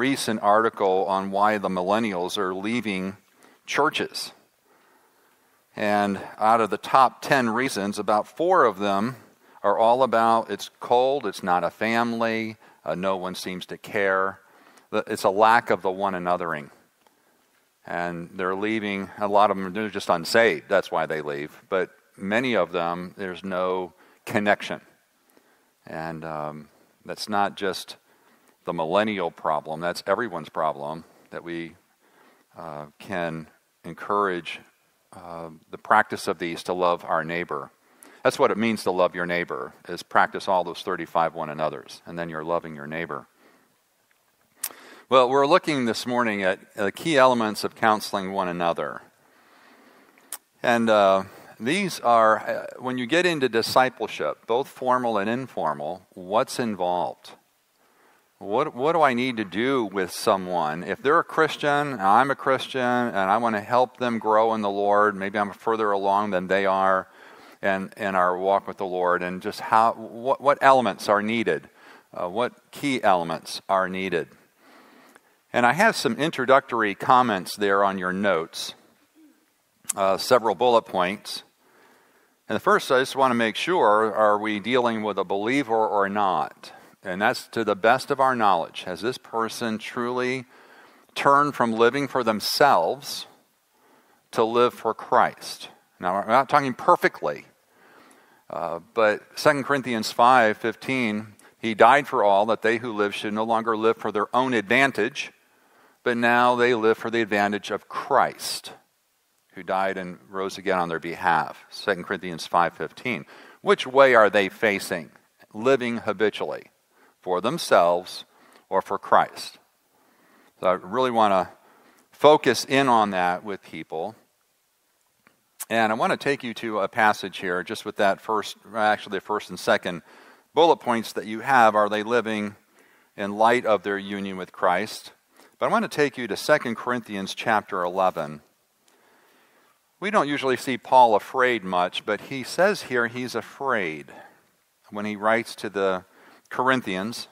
recent article on why the millennials are leaving churches. And out of the top 10 reasons, about four of them are all about it's cold, it's not a family, uh, no one seems to care. It's a lack of the one anothering. And they're leaving, a lot of them, they're just unsaved. That's why they leave. But many of them, there's no connection. And um, that's not just the millennial problem, that's everyone's problem that we uh, can encourage uh, the practice of these to love our neighbor. That's what it means to love your neighbor, is practice all those 35 one another's, and then you're loving your neighbor. Well, we're looking this morning at the key elements of counseling one another. And uh, these are, uh, when you get into discipleship, both formal and informal, what's involved? What, what do I need to do with someone? If they're a Christian, I'm a Christian, and I want to help them grow in the Lord, maybe I'm further along than they are in, in our walk with the Lord, and just how, what, what elements are needed, uh, what key elements are needed. And I have some introductory comments there on your notes, uh, several bullet points. And the first, I just want to make sure are we dealing with a believer or not? And that's to the best of our knowledge. Has this person truly turned from living for themselves to live for Christ? Now, we're not talking perfectly, uh, but 2 Corinthians 5 15, he died for all that they who live should no longer live for their own advantage, but now they live for the advantage of Christ, who died and rose again on their behalf. 2 Corinthians 5:15. Which way are they facing? Living habitually for themselves or for Christ. So I really want to focus in on that with people. And I want to take you to a passage here, just with that first, actually, the first and second bullet points that you have. Are they living in light of their union with Christ? But I want to take you to 2 Corinthians chapter 11. We don't usually see Paul afraid much, but he says here he's afraid when he writes to the Corinthians.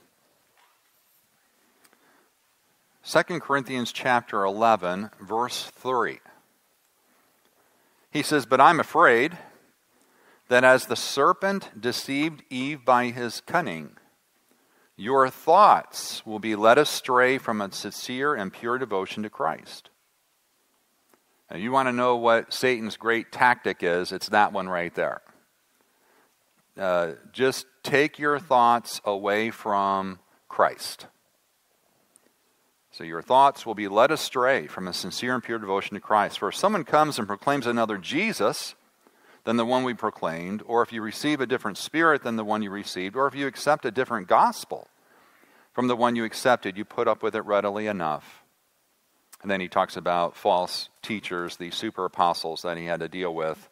2 Corinthians chapter 11, verse 3. He says, But I'm afraid that as the serpent deceived Eve by his cunning, your thoughts will be led astray from a sincere and pure devotion to Christ. Now, you want to know what Satan's great tactic is? It's that one right there. Uh, just take your thoughts away from Christ. So your thoughts will be led astray from a sincere and pure devotion to Christ. For if someone comes and proclaims another Jesus, than the one we proclaimed, or if you receive a different spirit than the one you received, or if you accept a different gospel from the one you accepted, you put up with it readily enough. And then he talks about false teachers, the super apostles that he had to deal with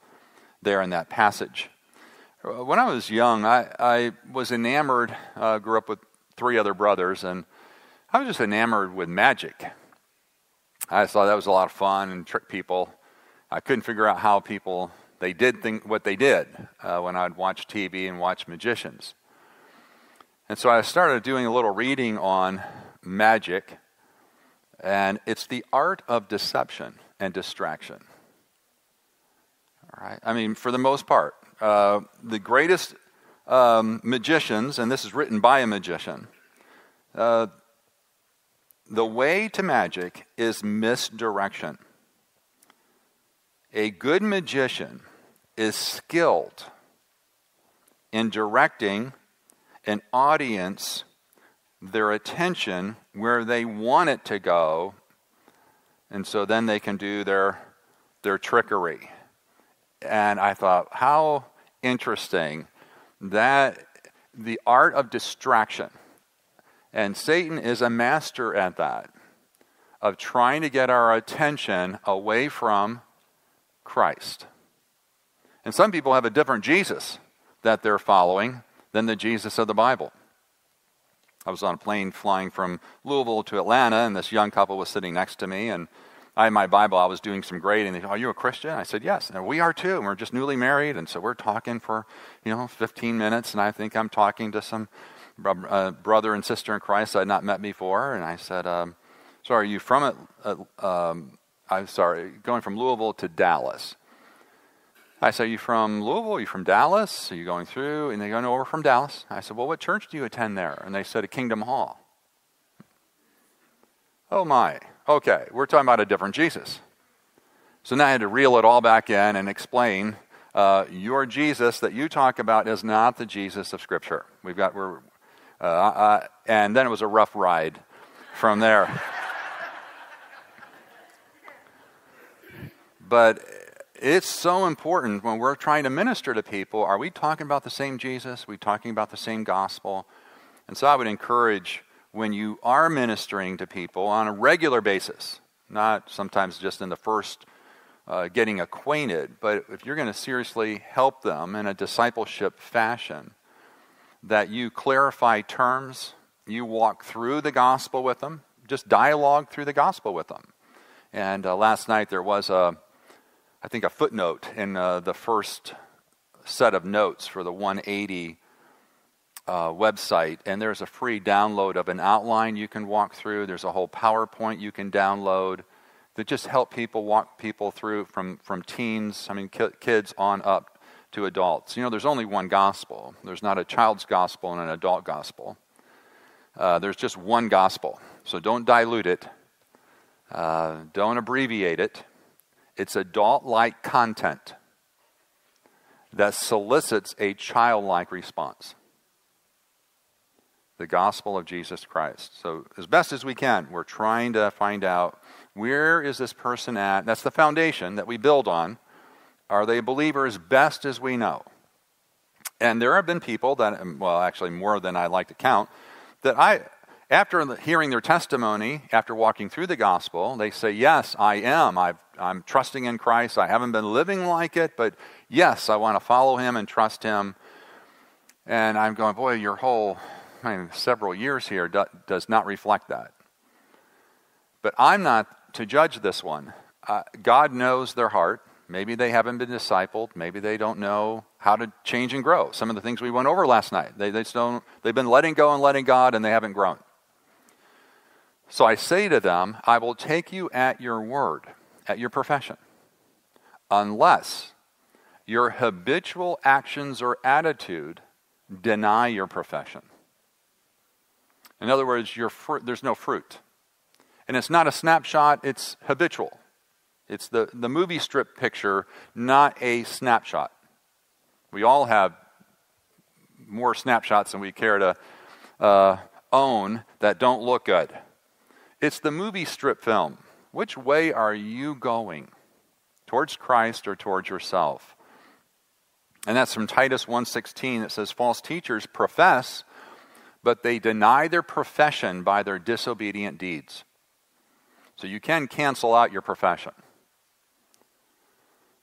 there in that passage. When I was young, I, I was enamored, uh, grew up with three other brothers, and I was just enamored with magic. I thought that was a lot of fun and trick people. I couldn't figure out how people they did think what they did uh, when I'd watch TV and watch magicians. And so I started doing a little reading on magic, and it's the art of deception and distraction. All right? I mean, for the most part, uh, the greatest um, magicians, and this is written by a magician, uh, the way to magic is misdirection. A good magician is skilled in directing an audience their attention where they want it to go and so then they can do their their trickery and i thought how interesting that the art of distraction and satan is a master at that of trying to get our attention away from christ and some people have a different Jesus that they're following than the Jesus of the Bible. I was on a plane flying from Louisville to Atlanta, and this young couple was sitting next to me, and I had my Bible. I was doing some grading. They said, Are you a Christian? I said, Yes. And we are too. And we're just newly married, and so we're talking for, you know, 15 minutes, and I think I'm talking to some a brother and sister in Christ I had not met before, and I said, um, "So are you from it?" Um, I'm sorry, going from Louisville to Dallas. I said, Are you from Louisville? Are you from Dallas? Are you going through? And they go, No, we're from Dallas. I said, Well, what church do you attend there? And they said, A Kingdom Hall. Oh, my. Okay, we're talking about a different Jesus. So now I had to reel it all back in and explain uh, your Jesus that you talk about is not the Jesus of Scripture. We've got, we're, uh, uh, and then it was a rough ride from there. but it's so important when we're trying to minister to people. Are we talking about the same Jesus? Are we talking about the same gospel? And so I would encourage when you are ministering to people on a regular basis, not sometimes just in the first uh, getting acquainted, but if you're going to seriously help them in a discipleship fashion, that you clarify terms, you walk through the gospel with them, just dialogue through the gospel with them. And uh, last night there was a I think, a footnote in uh, the first set of notes for the 180 uh, website, and there's a free download of an outline you can walk through. There's a whole PowerPoint you can download that just help people walk people through from, from teens, I mean, ki- kids on up to adults. You know, there's only one gospel. There's not a child's gospel and an adult gospel. Uh, there's just one gospel. So don't dilute it. Uh, don't abbreviate it. It's adult like content that solicits a childlike response. The gospel of Jesus Christ. So, as best as we can, we're trying to find out where is this person at? That's the foundation that we build on. Are they believers best as we know? And there have been people that, um, well, actually more than I like to count, that I, after hearing their testimony, after walking through the gospel, they say, Yes, I am. i am trusting in Christ. I haven't been living like it, but yes, I want to follow him and trust him. And I'm going, Boy, your whole I mean, several years here do, does not reflect that. But I'm not to judge this one. Uh, God knows their heart. Maybe they haven't been discipled. Maybe they don't know how to change and grow. Some of the things we went over last night. They, they don't, they've been letting go and letting God, and they haven't grown. So I say to them, I will take you at your word, at your profession, unless your habitual actions or attitude deny your profession. In other words, fr- there's no fruit. And it's not a snapshot, it's habitual. It's the, the movie strip picture, not a snapshot. We all have more snapshots than we care to uh, own that don't look good. It's the movie strip film. Which way are you going? Towards Christ or towards yourself? And that's from Titus 1:16 that says false teachers profess but they deny their profession by their disobedient deeds. So you can cancel out your profession.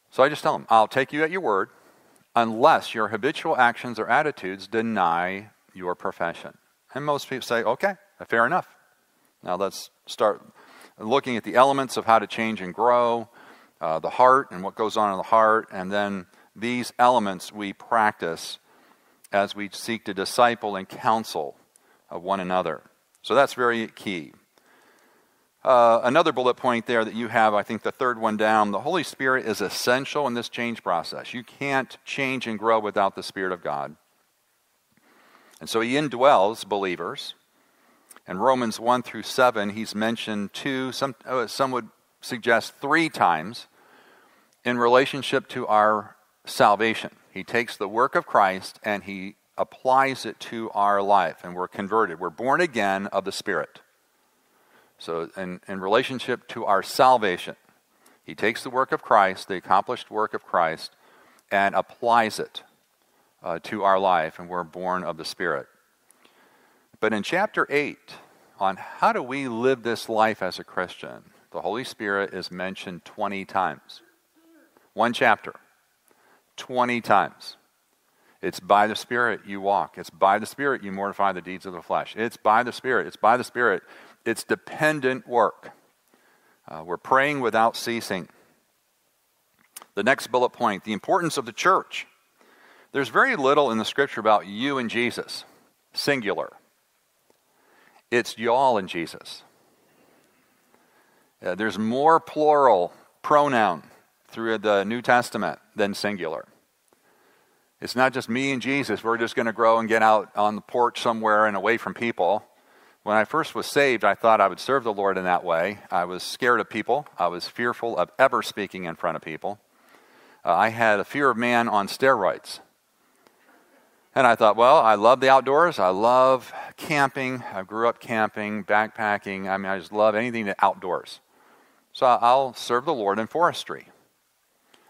So I just tell them, I'll take you at your word unless your habitual actions or attitudes deny your profession. And most people say, okay, fair enough. Now let's start looking at the elements of how to change and grow, uh, the heart and what goes on in the heart, and then these elements we practice as we seek to disciple and counsel of one another. So that's very key. Uh, another bullet point there that you have, I think the third one down, the Holy Spirit is essential in this change process. You can't change and grow without the Spirit of God. And so he indwells believers. In Romans 1 through 7, he's mentioned two, some, uh, some would suggest three times in relationship to our salvation. He takes the work of Christ and he applies it to our life, and we're converted. We're born again of the Spirit. So, in, in relationship to our salvation, he takes the work of Christ, the accomplished work of Christ, and applies it uh, to our life, and we're born of the Spirit. But in chapter 8, on how do we live this life as a Christian, the Holy Spirit is mentioned 20 times. One chapter, 20 times. It's by the Spirit you walk. It's by the Spirit you mortify the deeds of the flesh. It's by the Spirit. It's by the Spirit. It's dependent work. Uh, we're praying without ceasing. The next bullet point the importance of the church. There's very little in the scripture about you and Jesus singular. It's y'all and Jesus. Uh, there's more plural pronoun through the New Testament than singular. It's not just me and Jesus. We're just going to grow and get out on the porch somewhere and away from people. When I first was saved, I thought I would serve the Lord in that way. I was scared of people. I was fearful of ever speaking in front of people. Uh, I had a fear of man on steroids. And I thought, well, I love the outdoors. I love camping. I grew up camping, backpacking. I mean, I just love anything outdoors. So I'll serve the Lord in forestry.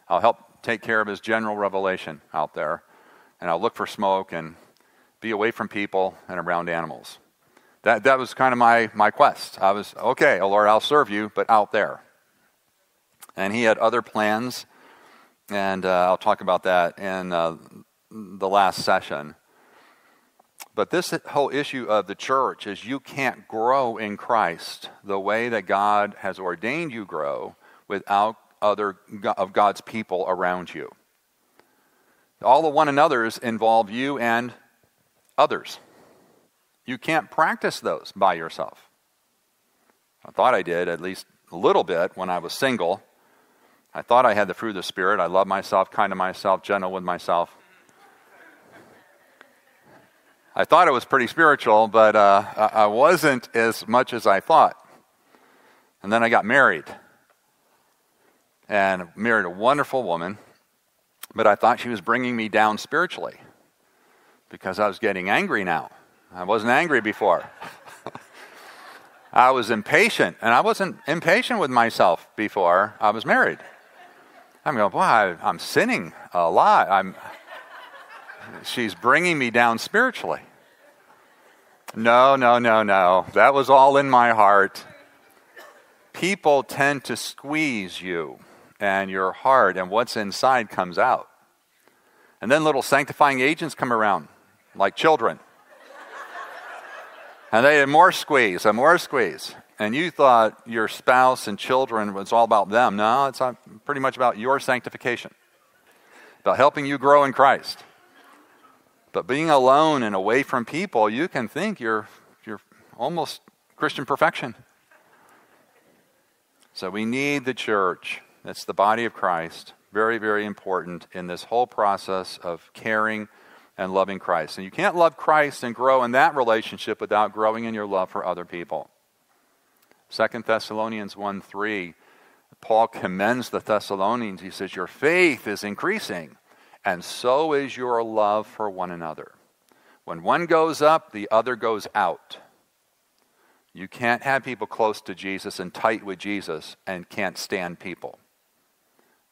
I'll help take care of his general revelation out there. And I'll look for smoke and be away from people and around animals. That, that was kind of my, my quest. I was, okay, oh Lord, I'll serve you, but out there. And he had other plans, and uh, I'll talk about that in uh, the last session. But this whole issue of the church is you can't grow in Christ the way that God has ordained you grow without other of God's people around you. All the one another's involve you and others. You can't practice those by yourself. I thought I did, at least a little bit, when I was single. I thought I had the fruit of the Spirit. I love myself, kind to myself, gentle with myself. I thought it was pretty spiritual, but uh, I wasn't as much as I thought. And then I got married and married a wonderful woman, but I thought she was bringing me down spiritually because I was getting angry now. I wasn't angry before. I was impatient, and I wasn't impatient with myself before I was married. I'm going, boy, I, I'm sinning a lot. I'm, she's bringing me down spiritually. No, no, no, no. That was all in my heart. People tend to squeeze you and your heart and what's inside comes out. And then little sanctifying agents come around, like children. and they had more squeeze and more squeeze. And you thought your spouse and children was all about them. No, it's pretty much about your sanctification, about helping you grow in Christ. But being alone and away from people, you can think you're, you're almost Christian perfection. So we need the church that's the body of Christ. Very, very important in this whole process of caring and loving Christ. And you can't love Christ and grow in that relationship without growing in your love for other people. 2 Thessalonians 1 3, Paul commends the Thessalonians. He says, Your faith is increasing, and so is your love for one another. When one goes up, the other goes out. You can't have people close to Jesus and tight with Jesus and can't stand people.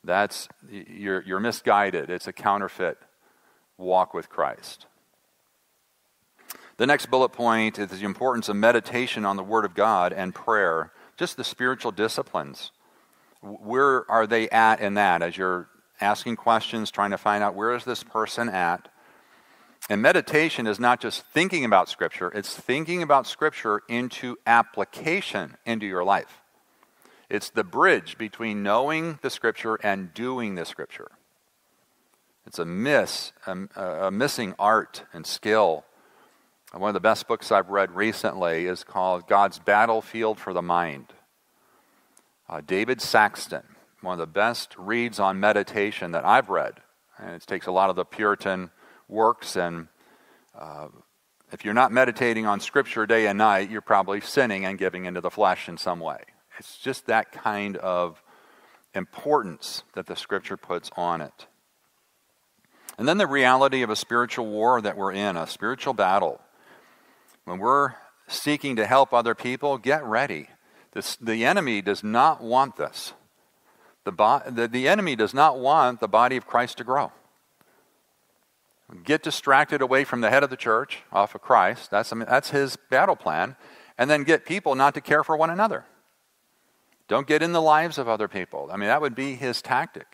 That's you're, you're misguided. It's a counterfeit walk with Christ. The next bullet point is the importance of meditation on the Word of God and prayer, just the spiritual disciplines. Where are they at in that as you're asking questions, trying to find out where is this person at? And meditation is not just thinking about Scripture, it's thinking about Scripture into application into your life. It's the bridge between knowing the Scripture and doing the Scripture. It's a miss, a, a missing art and skill. One of the best books I've read recently is called God's Battle Plan for the Mind. Uh, David Saxton, one of the best reads on meditation that I've read. And it takes a lot of the Puritan works. And uh, if you're not meditating on Scripture day and night, you're probably sinning and giving into the flesh in some way. It's just that kind of importance that the scripture puts on it. And then the reality of a spiritual war that we're in, a spiritual battle. When we're seeking to help other people, get ready. This, the enemy does not want this. The, bo- the, the enemy does not want the body of Christ to grow. Get distracted away from the head of the church, off of Christ. That's, I mean, that's his battle plan. And then get people not to care for one another. Don't get in the lives of other people. I mean, that would be his tactic.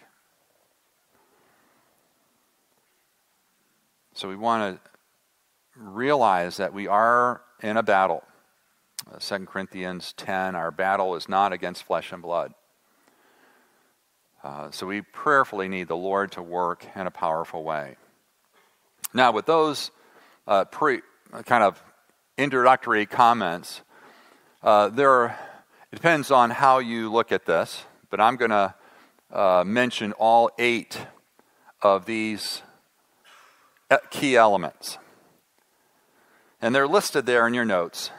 So we want to realize that we are in a battle. Uh, 2 Corinthians 10 our battle is not against flesh and blood. Uh, so we prayerfully need the Lord to work in a powerful way. Now, with those uh, pre- kind of introductory comments. Uh, there are, it depends on how you look at this, but I'm going to uh, mention all eight of these uh, key elements. And they're listed there in your notes.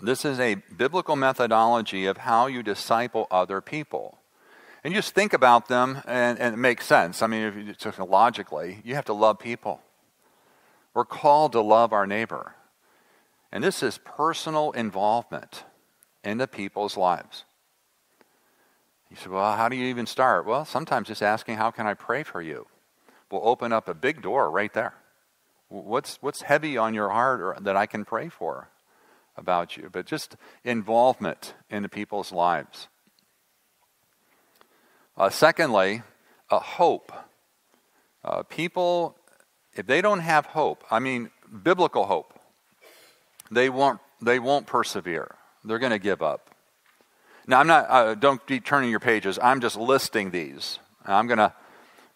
This is a biblical methodology of how you disciple other people. And just think about them, and, and it makes sense. I mean, if you just logically, you have to love people. We're called to love our neighbor. And this is personal involvement into people's lives. You say, well, how do you even start? Well, sometimes just asking, how can I pray for you? will open up a big door right there. What's, what's heavy on your heart or, that I can pray for about you? But just involvement into people's lives. Uh, secondly, a hope. Uh, people, if they don't have hope, I mean biblical hope, they won't, they won't persevere. They're going to give up. Now, I'm not, uh, don't be turning your pages. I'm just listing these. I'm going to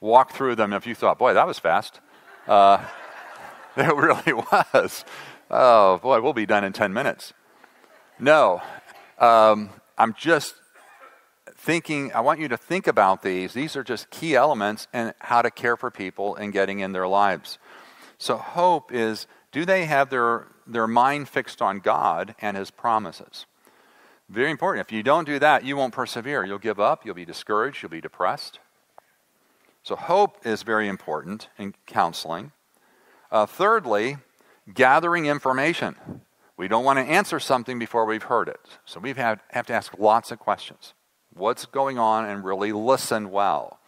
walk through them. If you thought, boy, that was fast, uh, it really was. Oh, boy, we'll be done in 10 minutes. No, um, I'm just thinking, I want you to think about these. These are just key elements in how to care for people and getting in their lives. So, hope is do they have their, their mind fixed on God and His promises? Very important. If you don't do that, you won't persevere. You'll give up, you'll be discouraged, you'll be depressed. So, hope is very important in counseling. Uh, thirdly, gathering information. We don't want to answer something before we've heard it. So, we have, have to ask lots of questions. What's going on and really listen well.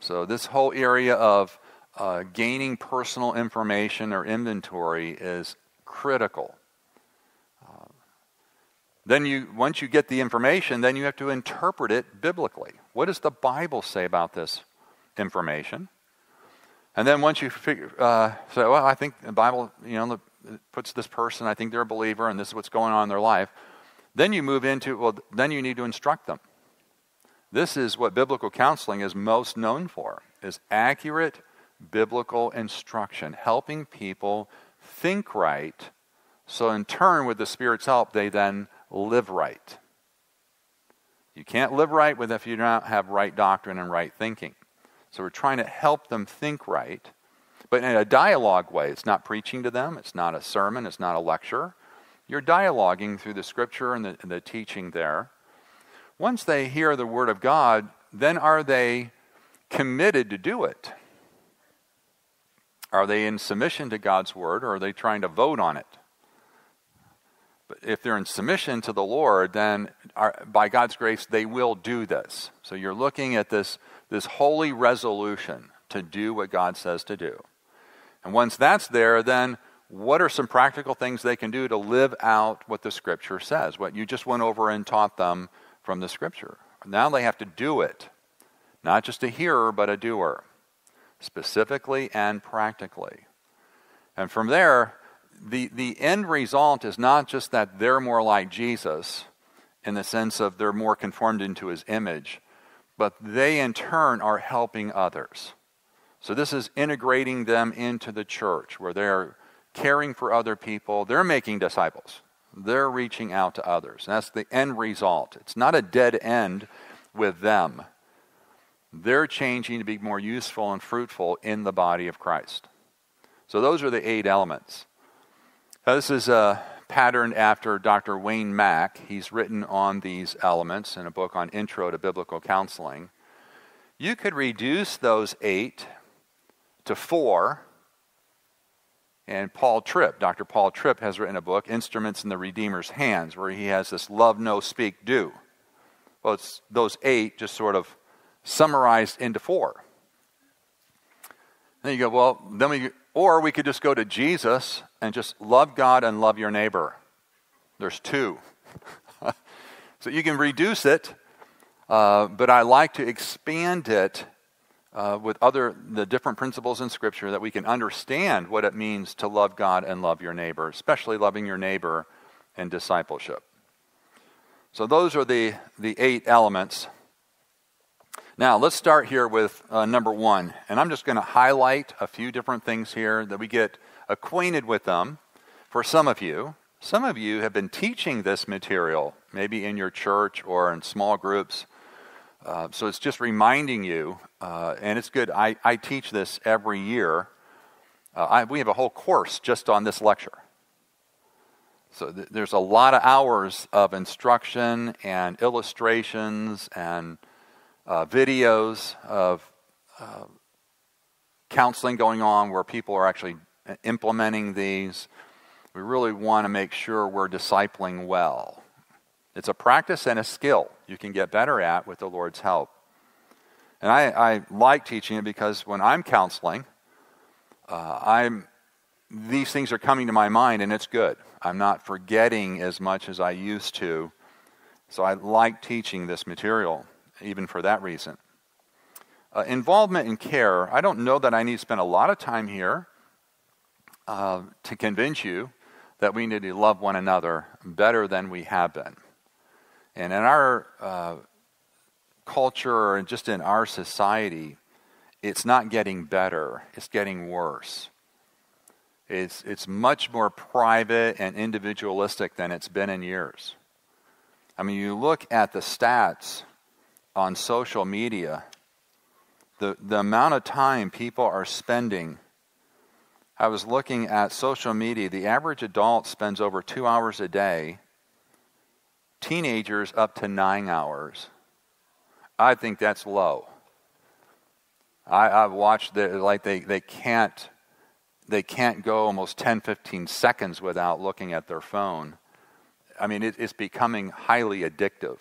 So, this whole area of uh, gaining personal information or inventory is critical. Uh, then you once you get the information then you have to interpret it biblically what does the bible say about this information. And then once you figure, uh, say, well, I think the Bible, you know, puts this person, I think they're a believer, and this is what's going on in their life. Then you move into, well, then you need to instruct them. This is what biblical counseling is most known for, is accurate biblical instruction, helping people think right, so in turn, with the Spirit's help, they then live right. You can't live right with if you don't have right doctrine and right thinking. So we're trying to help them think right, but in a dialogue way. It's not preaching to them, it's not a sermon, it's not a lecture. You're dialoguing through the scripture and the, and the teaching there. Once they hear the word of God, then are they committed to do it? Are they in submission to God's word or are they trying to vote on it? But if they're in submission to the Lord, then by God's grace, they will do this. So you're looking at this this holy resolution to do what God says to do. And once that's there, then what are some practical things they can do to live out what the Scripture says? What you just went over and taught them from the Scripture. Now they have to do it, not just a hearer, but a doer, specifically and practically. And from there, the, the end result is not just that they're more like Jesus in the sense of they're more conformed into his image, but they in turn are helping others. So this is integrating them into the church where they're caring for other people, they're making disciples. They're reaching out to others. And that's the end result. It's not a dead end with them. They're changing to be more useful and fruitful in the body of Christ. So those are the eight elements. Now, this is a patterned after Dr. Wayne Mack. He's written on these elements in a book on Intro to Biblical Counseling. You could reduce those eight to four. And Paul Tripp, Dr. Paul Tripp, has written a book, Instruments in the Redeemer's Hands, where he has this love, know, speak, do. Well, it's those eight just sort of summarized into four. Then you go, well, then we, or we could just go to Jesus and just love God and love your neighbor. There's two. so you can reduce it, uh, but I like to expand it uh, with other the different principles in Scripture that we can understand what it means to love God and love your neighbor, especially loving your neighbor in discipleship. So those are the, the eight elements. Now, let's start here with uh, number one. And I'm just going to highlight a few different things here that we get acquainted with them. For some of you, some of you have been teaching this material, maybe in your church or in small groups. Uh, so it's just reminding you, uh, and it's good. I, I teach this every year. Uh, I, we have a whole course just on this lecture. So th- there's a lot of hours of instruction and illustrations and uh, videos of uh, counseling going on where people are actually implementing these. We really want to make sure we're discipling well. It's a practice and a skill you can get better at with the Lord's help. And I, I like teaching it because when I'm counseling, uh, I'm, these things are coming to my mind and it's good. I'm not forgetting as much as I used to. So I like teaching this material, even for that reason. Uh, involvement in care, I don't know that I need to spend a lot of time here uh, to convince you that we need to love one another better than we have been. And in our uh, culture and just in our society, it's not getting better, it's getting worse. It's, it's much more private and individualistic than it's been in years. I mean, you look at the stats on social media, the, the amount of time people are spending. I was looking at social media. The average adult spends over two hours a day, teenagers up to nine hours. I think that's low. I, have watched the, like they, they can't they can't go almost 10, 15 seconds without looking at their phone. I mean, it, it's becoming highly addictive,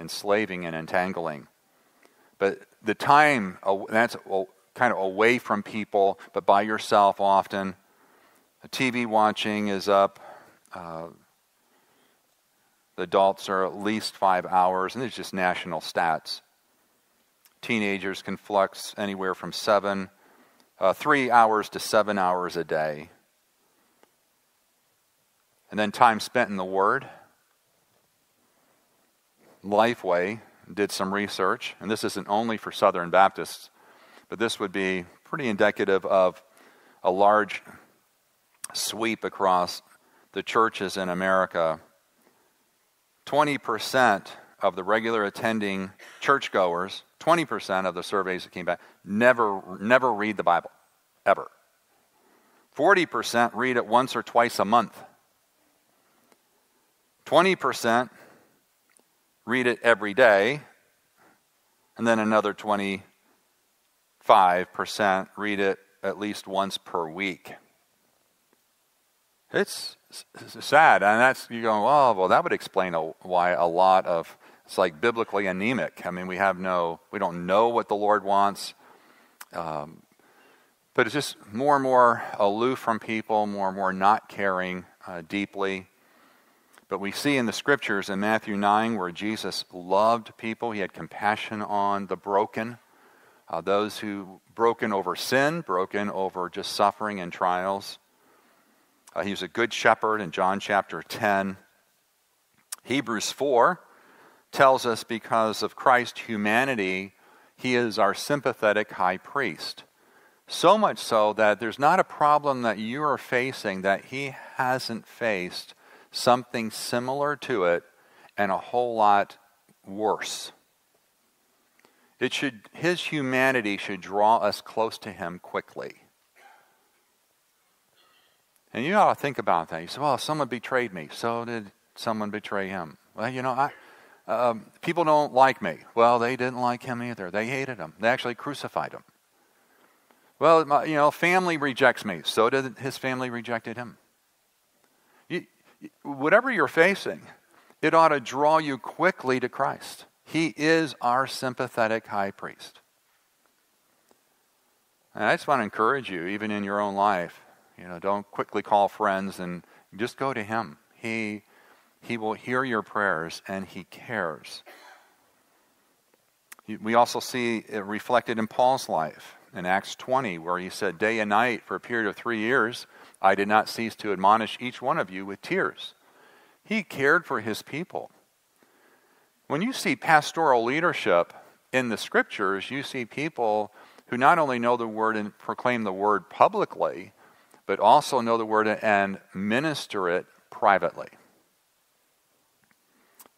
enslaving and entangling. But the time that's kind of away from people, but by yourself often. The TV watching is up. Uh, the adults are at least five hours, and it's just national stats. Teenagers can flux anywhere from seven, uh, three hours to seven hours a day. And then time spent in the Word. Lifeway did some research, and this isn't only for Southern Baptists, but this would be pretty indicative of a large sweep across the churches in America. 20% of the regular attending churchgoers, 20% of the surveys that came back, never, never read the Bible, ever. 40% read it once or twice a month. 20% read it every day, and then another 25% read it at least once per week. It's sad, and that's you go, oh, well, that would explain why a lot of it's like biblically anemic. I mean, we have no, we don't know what the Lord wants, um, but it's just more and more aloof from people, more and more not caring uh, deeply. But we see in the scriptures in Matthew 9 where Jesus loved people, he had compassion on the broken, uh, those who broken over sin, broken over just suffering and trials. Uh, he was a good shepherd in John chapter 10. Hebrews 4 tells us because of Christ's humanity, he is our sympathetic high priest. So much so that there's not a problem that you are facing that he hasn't faced something similar to it and a whole lot worse. It should, his humanity should draw us close to him quickly. And you ought to think about that. You say, well, someone betrayed me. So did someone betray him. Well, you know, I, um, people don't like me. Well, they didn't like him either. They hated him. They actually crucified him. Well, my, you know, family rejects me. So did his family rejected him whatever you're facing, it ought to draw you quickly to Christ. He is our sympathetic high priest. And I just want to encourage you, even in your own life, you know, don't quickly call friends and just go to Him. He, he will hear your prayers and He cares. We also see it reflected in Paul's life in Acts 20, where he said, Day and night for a period of three years, I did not cease to admonish each one of you with tears. He cared for his people. When you see pastoral leadership in the scriptures, you see people who not only know the word and proclaim the word publicly, but also know the word and minister it privately.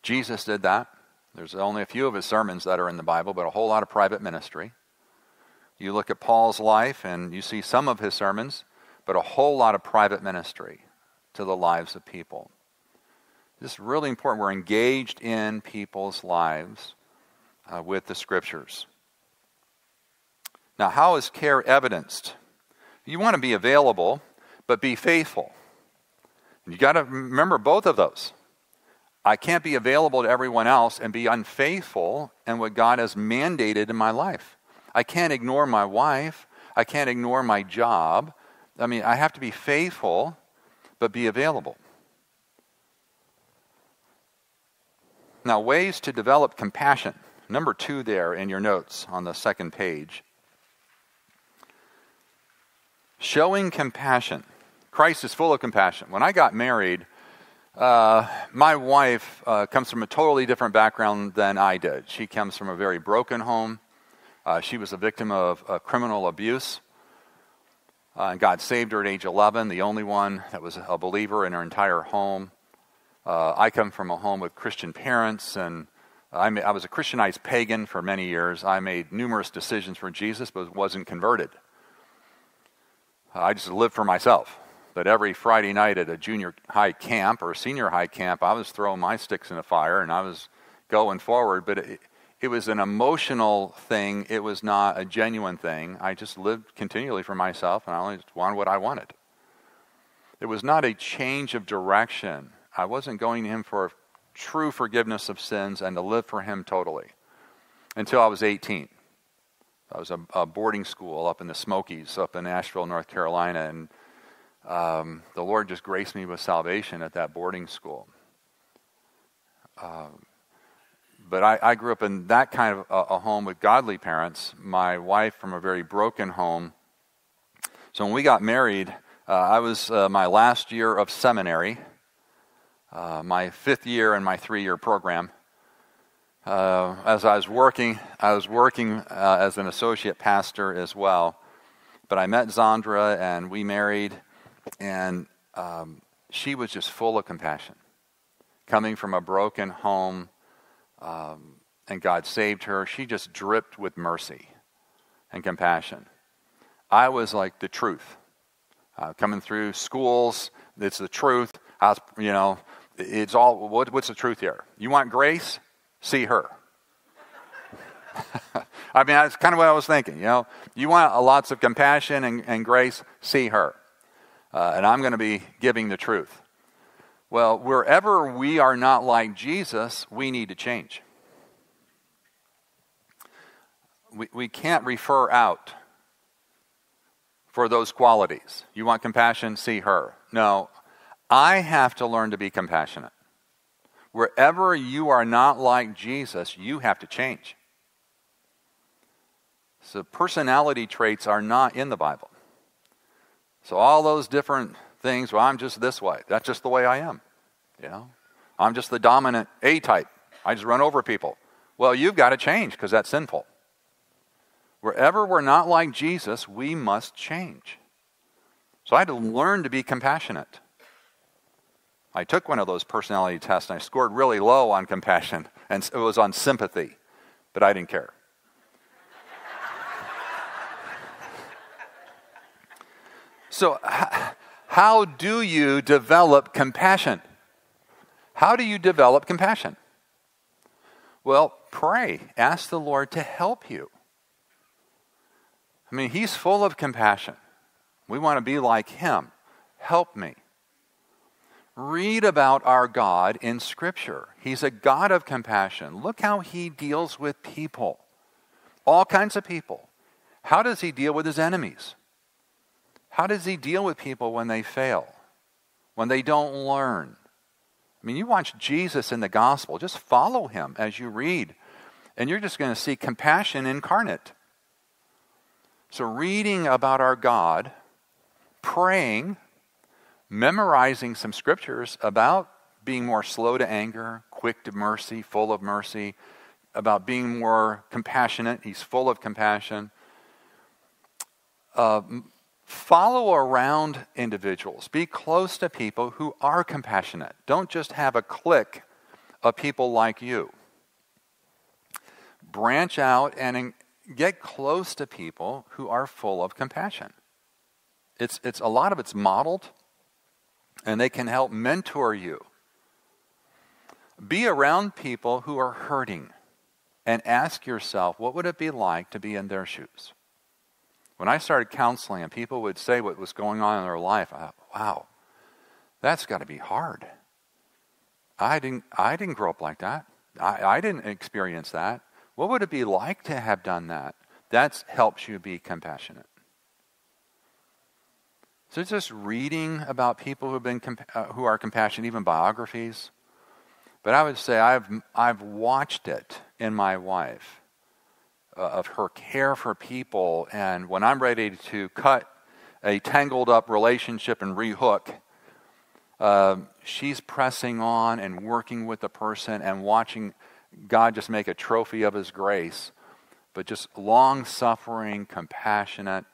Jesus did that. There's only a few of his sermons that are in the Bible, but a whole lot of private ministry. You look at Paul's life and you see some of his sermons, but a whole lot of private ministry to the lives of people. This is really important. We're engaged in people's lives uh, with the scriptures. Now, how is care evidenced? You want to be available, but be faithful. You got to remember both of those. I can't be available to everyone else and be unfaithful in what God has mandated in my life. I can't ignore my wife. I can't ignore my job. I mean, I have to be faithful, but be available. Now, ways to develop compassion. Number two, there in your notes on the second page. Showing compassion. Christ is full of compassion. When I got married, uh, my wife uh, comes from a totally different background than I did. She comes from a very broken home. Uh, she was a victim of criminal abuse. Uh, and God saved her at age 11, the only one that was a believer in her entire home. Uh, I come from a home with Christian parents, and I, I was a Christianized pagan for many years. I made numerous decisions for Jesus, but wasn't converted. I just lived for myself. But every Friday night at a junior high camp or a senior high camp, I was throwing my sticks in the fire and I was going forward. But it, it was an emotional thing. It was not a genuine thing. I just lived continually for myself and I only wanted what I wanted. It was not a change of direction. I wasn't going to Him for true forgiveness of sins and to live for Him totally until I was 18. I was a, a boarding school up in the Smokies, up in Asheville, North Carolina, and um, the Lord just graced me with salvation at that boarding school. Um, but I, I, grew up in that kind of a, a, home with godly parents. My wife from a very broken home. So when we got married, uh, I was uh, my last year of seminary, uh, my fifth year in my three-year program. Uh, as I was working, I was working uh, as an associate pastor as well. But I met Zandra and we married, and um, she was just full of compassion. Coming from a broken home, um, and God saved her. She just dripped with mercy and compassion. I was like the truth. Uh, coming through schools, it's the truth. Was, you know, it's all, what, what's the truth here? You want grace? See her. I mean, that's kind of what I was thinking. You know, you want lots of compassion and, and grace? See her. Uh, and I'm going to be giving the truth. Well, wherever we are not like Jesus, we need to change. We, we can't refer out for those qualities. You want compassion? See her. No, I have to learn to be compassionate. Wherever you are not like Jesus, you have to change. So, personality traits are not in the Bible. So, all those different things. Well, I'm just this way. That's just the way I am. You know, I'm just the dominant A type. I just run over people. Well, you've got to change because that's sinful. Wherever we're not like Jesus, we must change. So I had to learn to be compassionate. I took one of those personality tests and I scored really low on compassion, and it was on sympathy, but I didn't care. so, how do you develop compassion? How do you develop compassion? Well, pray. Ask the Lord to help you. I mean, He's full of compassion. We want to be like Him. Help me. Read about our God in Scripture. He's a God of compassion. Look how He deals with people, all kinds of people. How does He deal with His enemies? How does he deal with people when they fail, when they don't learn? I mean, you watch Jesus in the gospel, just follow him as you read, and you're just going to see compassion incarnate. So, reading about our God, praying, memorizing some scriptures about being more slow to anger, quick to mercy, full of mercy, about being more compassionate. He's full of compassion. Uh, follow around individuals. Be close to people who are compassionate. Don't just have a clique of people like you. Branch out and get close to people who are full of compassion. It's, it's a lot of it's modeled, and they can help mentor you. Be around people who are hurting and ask yourself, what would it be like to be in their shoes? When I started counseling and people would say what was going on in their life, I thought, wow, that's got to be hard. I didn't, I didn't grow up like that. I, I didn't experience that. What would it be like to have done that? That helps you be compassionate. So it's just reading about people who've been uh, who are compassionate, even biographies. But I would say I've I've watched it in my wife uh, of her care for people, and when I'm ready to cut a tangled up relationship and rehook, uh, she's pressing on and working with the person and watching God just make a trophy of His grace, but just long suffering, compassionate.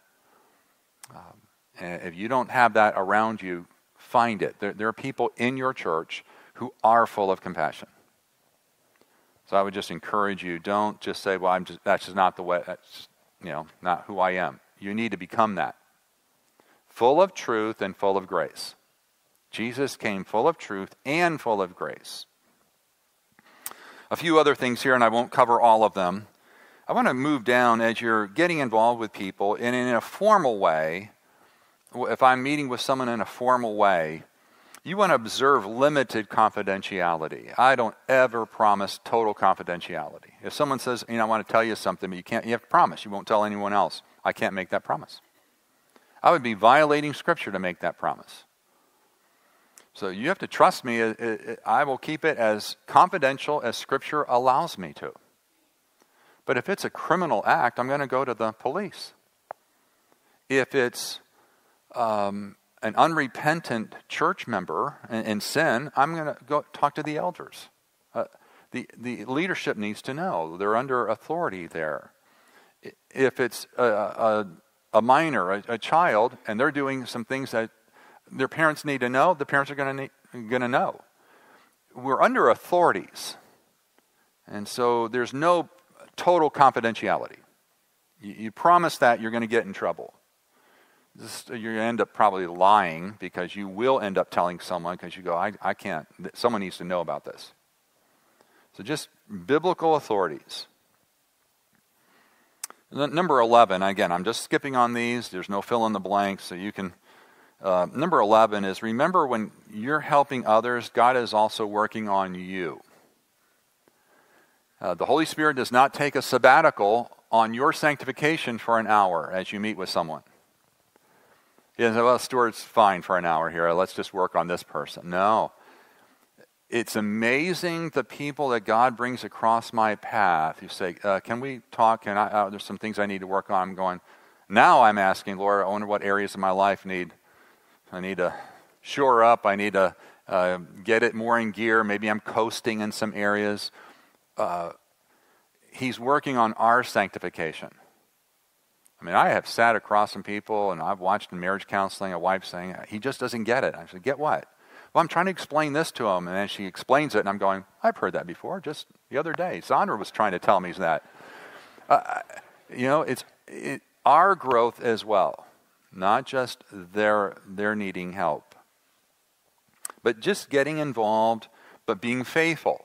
Um, if you don't have that around you, find it. There, there are people in your church who are full of compassion. So I would just encourage you: don't just say, "Well, I'm just that's just not the way. That's you know not who I am." You need to become that, full of truth and full of grace. Jesus came full of truth and full of grace. A few other things here, and I won't cover all of them. I want to move down as you're getting involved with people, and in a formal way, if I'm meeting with someone in a formal way, you want to observe limited confidentiality. I don't ever promise total confidentiality. If someone says, you know, I want to tell you something, but you can't, you have to promise. You won't tell anyone else. I can't make that promise. I would be violating Scripture to make that promise. So you have to trust me. I will keep it as confidential as Scripture allows me to. But if it's a criminal act, I'm going to go to the police. If it's um, an unrepentant church member in, in sin, I'm going to go talk to the elders. Uh, the, the leadership needs to know they're under authority there. If it's a, a, a minor, a, a child, and they're doing some things that their parents need to know, the parents are going to know. We're under authorities. And so there's no total confidentiality. You, you promise that, you're going to get in trouble. To end up probably lying because you will end up telling someone because you go, I, I can't, someone needs to know about this. So just biblical authorities. Number 11, again, I'm just skipping on these. There's no fill in the blanks, so you can uh, number 11 is remember when you're helping others, God is also working on you. Uh, the Holy Spirit does not take a sabbatical on your sanctification for an hour as you meet with someone. Doesn't say, well, Stuart's fine for an hour here. Let's just work on this person. No. It's amazing the people that God brings across my path You say, uh, Can we talk? Can I, uh, there's some things I need to work on. I'm going, now I'm asking, Lord, I wonder what areas of my life need I need to shore up. I need to uh, get it more in gear. Maybe I'm coasting in some areas. Uh, he's working on our sanctification. I mean, I have sat across some people and I've watched in marriage counseling a wife saying, he just doesn't get it. I said, get what? Well, I'm trying to explain this to him. And then she explains it, and I'm going, I've heard that before just the other day. Zandra was trying to tell me that. Uh, you know, it's it, our growth as well not just their, their needing help. But just getting involved, but being faithful.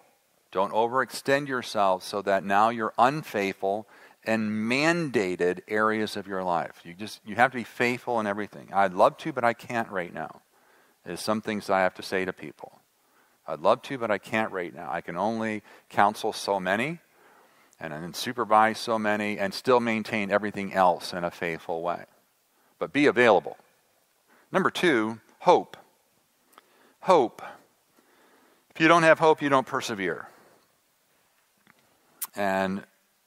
Don't overextend yourself so that now you're unfaithful in mandated areas of your life. You just you have to be faithful in everything. I'd love to, but I can't right now. There's some things I have to say to people. I'd love to, but I can't right now. I can only counsel so many and then supervise so many and still maintain everything else in a faithful way but be available. Number two, hope. Hope. If you don't have hope, you don't persevere. And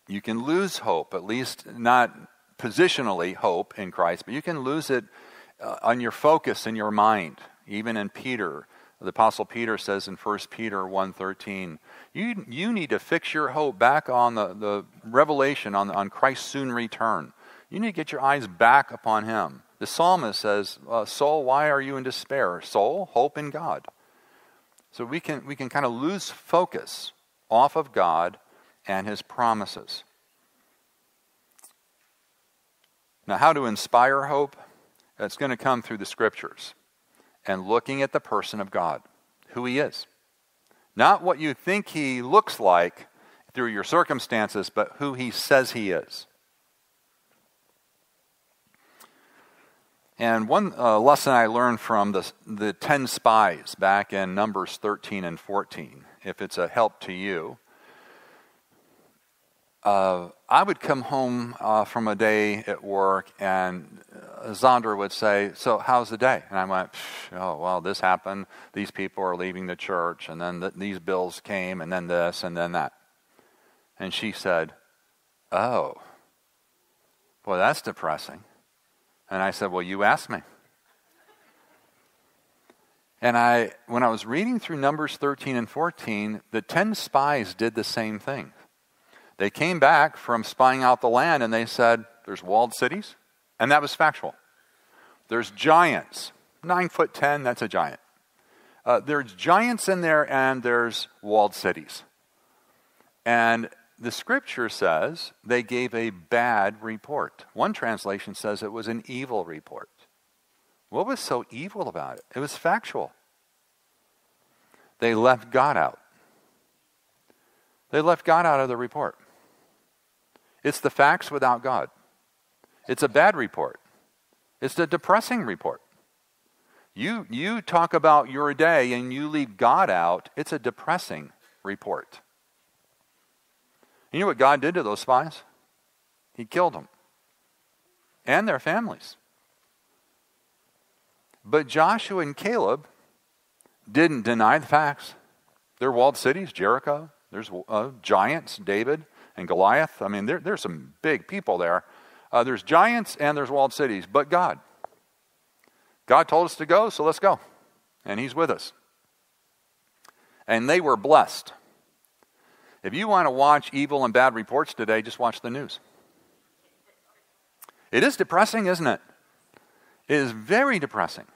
you can lose hope, at least not positionally hope in Christ, but you can lose it uh, on your focus in your mind. Even in Peter, the apostle Peter says in 1 Peter 1.13, you, you need to fix your hope back on the, the revelation on, on Christ's soon return. You need to get your eyes back upon Him. The psalmist says, uh, Soul, why are you in despair? Soul, hope in God. So we can, we can kind of lose focus off of God and His promises. Now, how to inspire hope? It's going to come through the scriptures and looking at the person of God, who He is. Not what you think He looks like through your circumstances, but who He says He is. And one uh, lesson I learned from the, the 10 spies back in Numbers 13 and 14, if it's a help to you, uh, I would come home uh, from a day at work and uh, Zandra would say, So, how's the day? And I went, Oh, well, this happened. These people are leaving the church, and then the, these bills came, and then this, and then that. And she said, Oh, well, that's depressing. And I said, Well, you asked me. And I, when I was reading through Numbers 13 and 14, the 10 spies did the same thing. They came back from spying out the land and they said, There's walled cities. And that was factual. There's giants. Nine foot ten, that's a giant. Uh, there's giants in there and there's walled cities. And the scripture says they gave a bad report. One translation says it was an evil report. What was so evil about it? It was factual. They left God out. They left God out of the report. It's the facts without God. It's a bad report. It's a depressing report. You, you talk about your day and you leave God out, it's a depressing report. You know what God did to those spies? He killed them and their families. But Joshua and Caleb didn't deny the facts. They're walled cities, Jericho. There's uh, giants, David and Goliath. I mean, there, there's some big people there. Uh, there's giants and there's walled cities, but God. God told us to go, so let's go. And He's with us. And they were blessed. If you want to watch evil and bad reports today, just watch the news. It is depressing, isn't it? It is very depressing.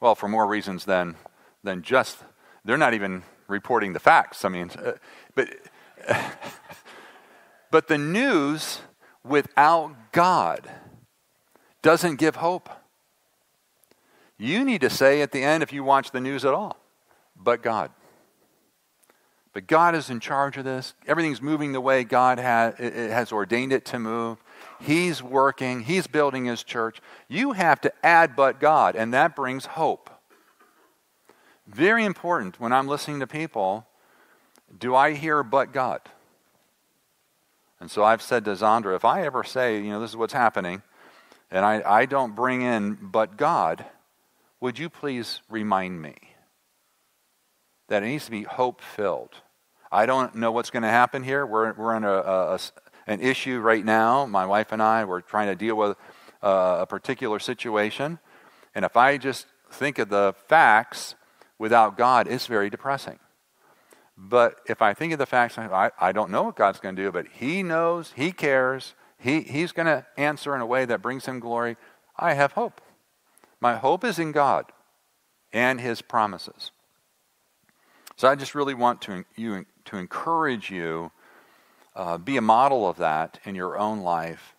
Well, for more reasons than, than just, they're not even reporting the facts. I mean, uh, but, but the news without God doesn't give hope. You need to say at the end, if you watch the news at all, but God. But God is in charge of this. Everything's moving the way God has, has ordained it to move. He's working, He's building His church. You have to add but God, and that brings hope. Very important when I'm listening to people do I hear but God? And so I've said to Zandra, if I ever say, you know, this is what's happening, and I, I don't bring in but God, would you please remind me that it needs to be hope filled? I don't know what's going to happen here. We're, we're in a, a, an issue right now. My wife and I, we're trying to deal with uh, a particular situation. And if I just think of the facts without God, it's very depressing. But if I think of the facts, I, I don't know what God's going to do, but He knows, He cares, he, He's going to answer in a way that brings Him glory. I have hope. My hope is in God and His promises. So I just really want to, you, to encourage you, uh, be a model of that in your own life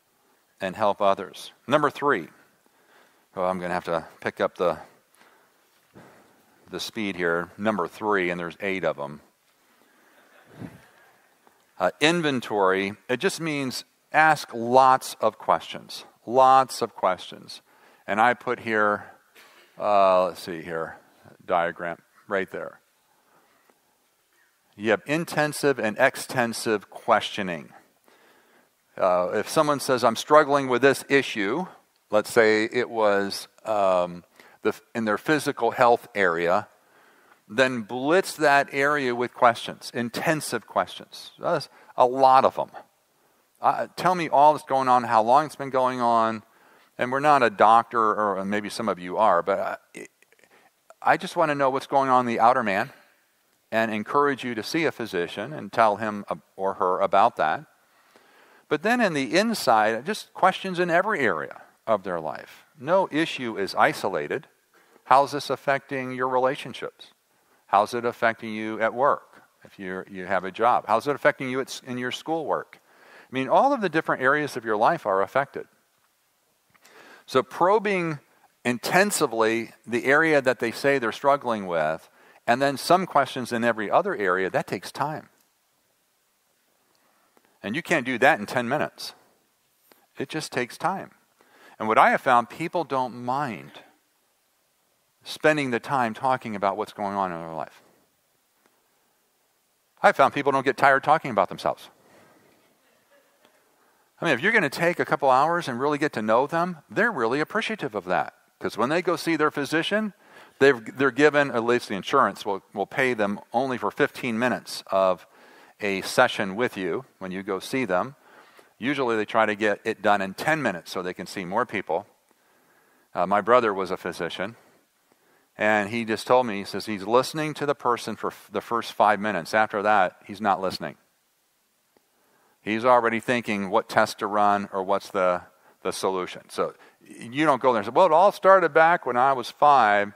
and help others. Number three, oh, I'm going to have to pick up the, the speed here. Number three, and there's eight of them. Uh, inventory, it just means ask lots of questions. Lots of questions. And I put here, uh, let's see here, diagram right there. You have intensive and extensive questioning. Uh, if someone says, I'm struggling with this issue, let's say it was um, the, in their physical health area, then blitz that area with questions, intensive questions. That's a lot of them. Uh, tell me all that's going on, how long it's been going on. And we're not a doctor, or maybe some of you are, but I, I just want to know what's going on in the outer man and encourage you to see a physician and tell him or her about that. But then in the inside, just questions in every area of their life. No issue is isolated. How's this affecting your relationships? How's it affecting you at work if you you have a job? How's it affecting you at, in your schoolwork? I mean, all of the different areas of your life are affected. So, probing intensively the area that they say they're struggling with, and then some questions in every other area, that takes time. And you can't do that in 10 minutes. It just takes time. And what I have found, people don't mind spending the time talking about what's going on in their life. I found people don't get tired talking about themselves. I mean, if you're going to take a couple hours and really get to know them, they're really appreciative of that. Because when they go see their physician, they are given, at least the insurance will, will pay them only for 15 minutes of a session with you when you go see them. Usually they try to get it done in 10 minutes so they can see more people. Uh, my brother was a physician, and he just told me, he says he's listening to the person for f- the first five minutes. After that, he's not listening. He's already thinking what test to run or what's the, the solution. So you don't go there and say, well, it all started back when I was five.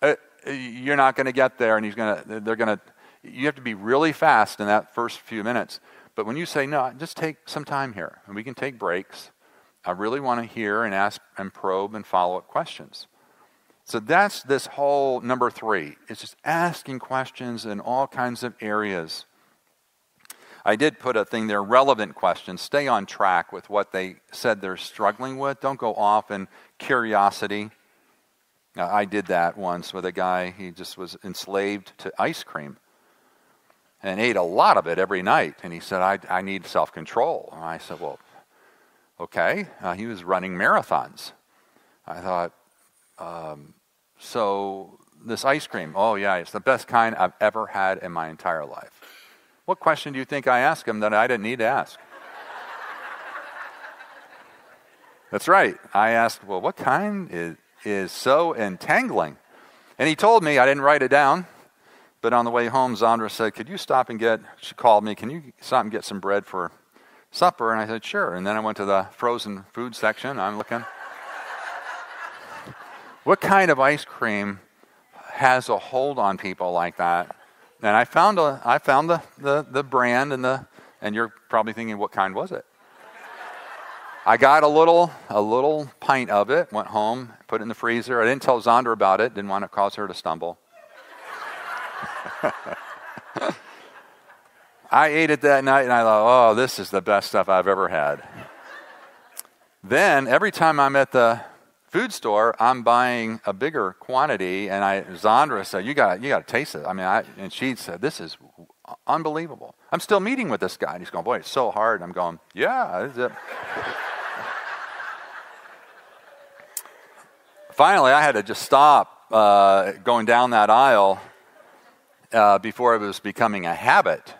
Uh, you're not going to get there, and he's going to, they're going to, you have to be really fast in that first few minutes. But when you say, no, just take some time here, and we can take breaks, I really want to hear and ask and probe and follow up questions. So that's this whole number three. It's just asking questions in all kinds of areas. I did put a thing there relevant questions. Stay on track with what they said they're struggling with. Don't go off in curiosity. I did that once with a guy, he just was enslaved to ice cream and ate a lot of it every night. And he said, I, I need self control. And I said, Well, okay. Uh, he was running marathons. I thought, um, So this ice cream, oh, yeah, it's the best kind I've ever had in my entire life. What question do you think I asked him that I didn't need to ask? That's right. I asked, Well, what kind is, is so entangling? And he told me, I didn't write it down. But on the way home, Zandra said, Could you stop and get, she called me, Can you stop and get some bread for supper? And I said, Sure. And then I went to the frozen food section. I'm looking. What kind of ice cream has a hold on people like that? And I found, a, I found the, the, the brand, and, the, and you're probably thinking, What kind was it? I got a little, a little pint of it, went home, put it in the freezer. I didn't tell Zandra about it, didn't want to cause her to stumble. I ate it that night and I thought, oh, this is the best stuff I've ever had. then every time I'm at the food store, I'm buying a bigger quantity, and I Zandra said, "You got, you got to taste it." I mean, I, and she said, "This is unbelievable." I'm still meeting with this guy, and he's going, "Boy, it's so hard." I'm going, "Yeah." Finally, I had to just stop uh, going down that aisle uh, before it was becoming a habit.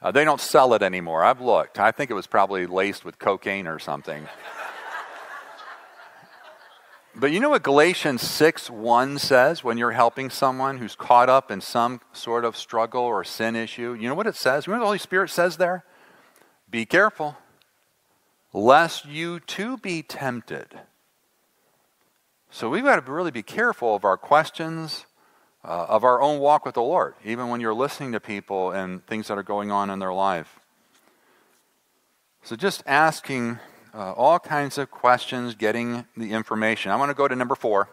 Uh, they don't sell it anymore. I've looked. I think it was probably laced with cocaine or something. But you know what Galatians 6 1 says when you're helping someone who's caught up in some sort of struggle or sin issue? You know what it says? Know what the Holy Spirit says there? Be careful, lest you too be tempted. So we've got to really be careful of our questions uh, of our own walk with the Lord, even when you're listening to people and things that are going on in their life. So, just asking uh, all kinds of questions, getting the information. I want to go to number four.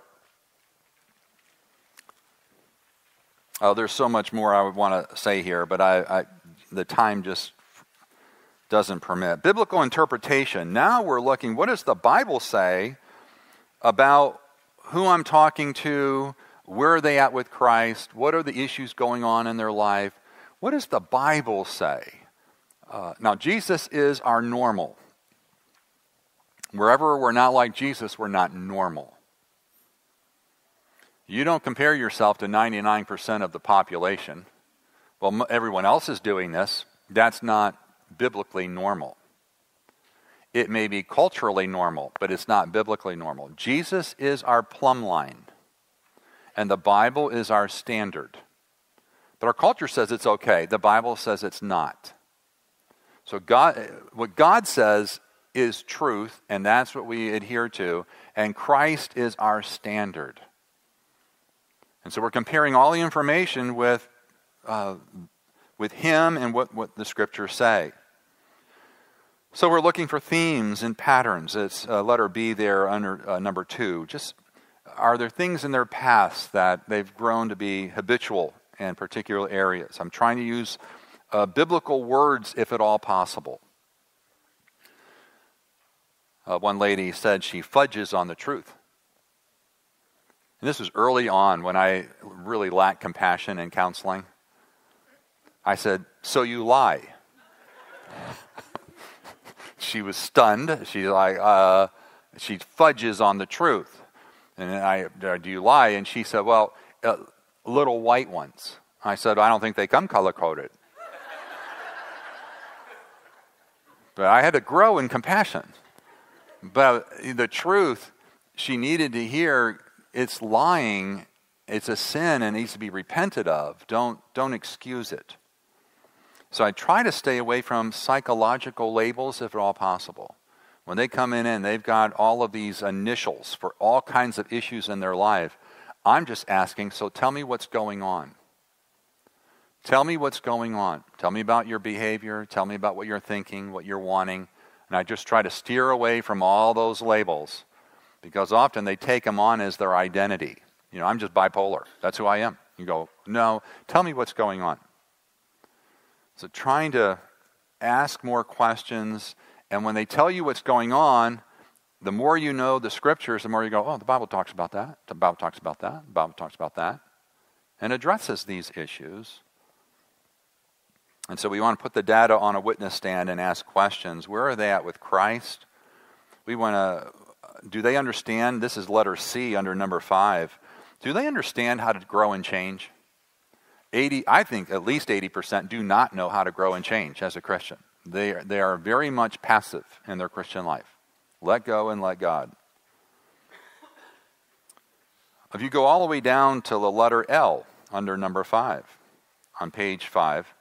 Oh, there's so much more I would want to say here, but I, I, the time just doesn't permit. Biblical interpretation. Now we're looking, what does the Bible say about who I'm talking to, where are they at with Christ? What are the issues going on in their life? What does the Bible say? Uh, now, Jesus is our normal. Wherever we're not like Jesus, we're not normal. You don't compare yourself to 99% of the population. Well, everyone else is doing this. That's not biblically normal. It may be culturally normal, but it's not biblically normal. Jesus is our plumb line and the Bible is our standard. But our culture says it's okay. The Bible says it's not. So God, what God says is truth, and that's what we adhere to, and Christ is our standard. And so we're comparing all the information with, uh, with Him and what, what the Scriptures say. So we're looking for themes and patterns. It's uh, letter B there under uh, number two. Just are there things in their past that they've grown to be habitual in particular areas? I'm trying to use uh, biblical words if at all possible. Uh, one lady said she fudges on the truth. And this was early on when I really lacked compassion in counseling. I said, So you lie. she was stunned. She's like, uh, She fudges on the truth. And I, Do you lie? And she said, Well, uh, little white ones. I said, I don't think they come color coded. but I had to grow in compassion. But the truth she needed to hear it's lying, it's a sin and needs to be repented of. Don't, don't excuse it. So I try to stay away from psychological labels if at all possible. When they come in and they've got all of these initials for all kinds of issues in their life, I'm just asking, so tell me what's going on. Tell me what's going on. Tell me about your behavior. Tell me about what you're thinking, what you're wanting. And I just try to steer away from all those labels because often they take them on as their identity. You know, I'm just bipolar. That's who I am. You go, no, tell me what's going on. So trying to ask more questions, and when they tell you what's going on, the more you know the scriptures, the more you go, oh, the Bible talks about that. The Bible talks about that. The Bible talks about that. And addresses these issues. And so we want to put the data on a witness stand and ask questions. Where are they at with Christ? We want to do they understand? This is letter C under number five. Do they understand how to grow and change? 80, I think at least 80% do not know how to grow and change as a Christian. They are, they are very much passive in their Christian life. Let go and let God. If you go all the way down to the letter L under number five on page five,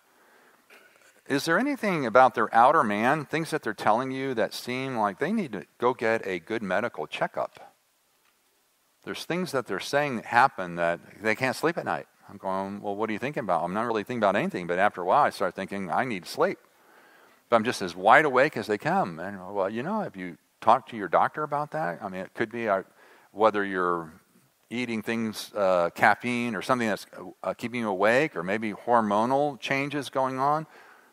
is there anything about their outer man, things that they're telling you that seem like they need to go get a good medical checkup? There's things that they're saying that happen that they can't sleep at night. I'm going, well, what are you thinking about? I'm not really thinking about anything, but after a while, I start thinking, I need sleep. But I'm just as wide awake as they come. And, well, you know, have you talked to your doctor about that? I mean, it could be uh, whether you're eating things, uh, caffeine or something that's uh, keeping you awake, or maybe hormonal changes going on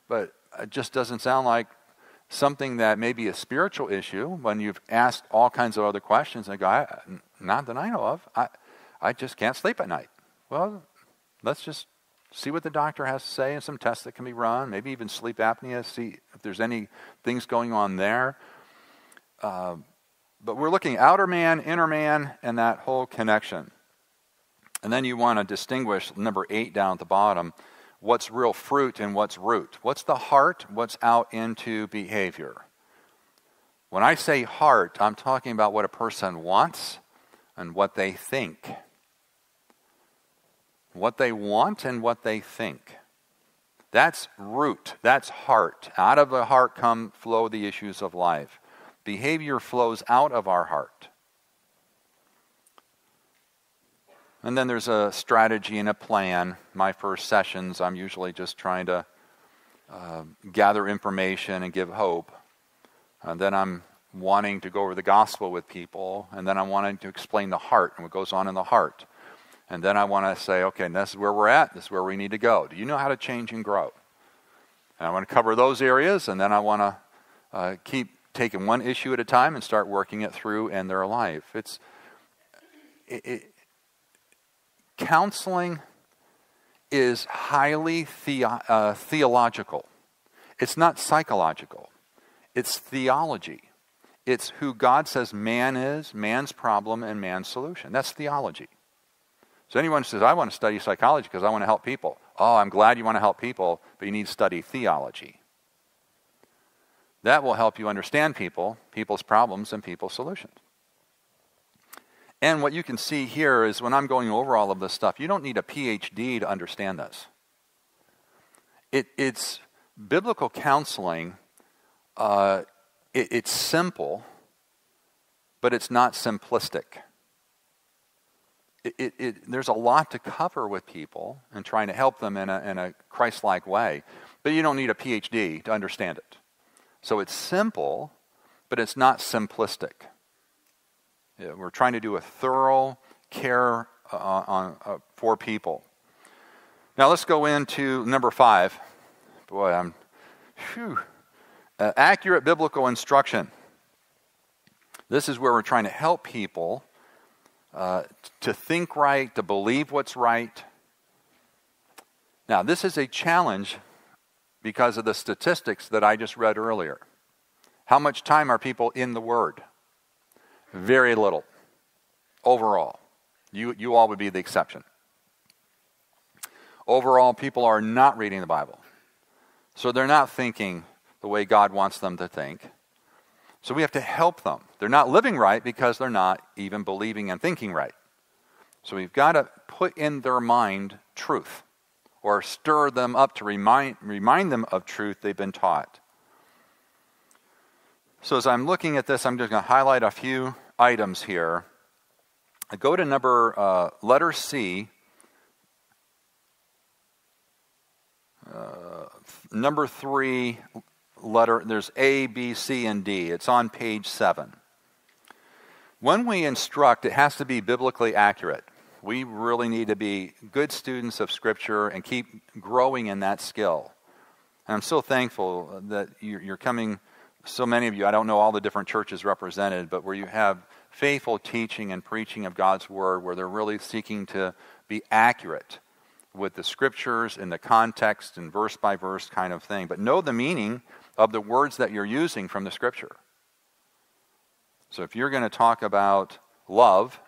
but it just doesn't sound like something that may be a spiritual issue when you've asked all kinds of other questions and go, not that I know of. I, I just can't sleep at night. Well, let's just see what the doctor has to say and some tests that can be run, maybe even sleep apnea, see if there's any things going on there. Uh, but we're looking outer man, inner man, and that whole connection. And then you want to distinguish number eight down at the bottom what's real fruit and what's root. What's the heart? What's out into behavior? When I say heart, I'm talking about what a person wants and what they think. What they want and what they think. That's root. That's heart. Out of the heart come flow the issues of life. Behavior flows out of our heart. And then there's a strategy and a plan. My first sessions, I'm usually just trying to uh, gather information and give hope. And then I'm wanting to go over the gospel with people. And then I'm wanting to explain the heart and what goes on in the heart. And then I want to say, okay, this is where we're at. This is where we need to go. Do you know how to change and grow? And I want to cover those areas. And then I want to uh, keep taking one issue at a time and start working it through in their life. It's. It, it, counseling is highly the, uh, theological. It's not psychological, it's theology. It's who God says man is, man's problem, and man's solution. That's theology. So anyone says, I want to study psychology because I want to help people. Oh, I'm glad you want to help people, but you need to study theology. That will help you understand people, people's problems, and people's solutions. And what you can see here is when I'm going over all of this stuff, you don't need a PhD to understand this. It, it's biblical counseling uh, it, it's simple, but it's not simplistic. It, there's a lot to cover with people and trying to help them in a, in a Christ like way, but you don't need a PhD to understand it. So it's simple, but it's not simplistic. Yeah, we're trying to do a thorough care uh, on, uh, for people. Now let's go into number five. Boy, I'm. Whew. Uh, accurate biblical instruction. This is where we're trying to help people uh, to think right, to believe what's right. Now, this is a challenge because of the statistics that I just read earlier. How much time are people in the Word? Very little overall. You, you all would be the exception. Overall, people are not reading the Bible. So they're not thinking the way God wants them to think. So we have to help them. They're not living right because they're not even believing and thinking right. So we've got to put in their mind truth or stir them up to remind, remind them of truth they've been taught. So as I'm looking at this, I'm just going to highlight a few items here. I go to number uh, letter C, uh, number three, letter, there's A, B, C, and D. It's on page 7. When we instruct, it has to be biblically accurate. We really need to be good students of Scripture and keep growing in that skill. And I'm so thankful that you're coming, so many of you, I don't know all the different churches represented, but where you have faithful teaching and preaching of God's Word, where they're really seeking to be accurate with the Scriptures in the context and verse by verse kind of thing. But know the meaning of the words that you're using from the scripture. So if you're going to talk about love,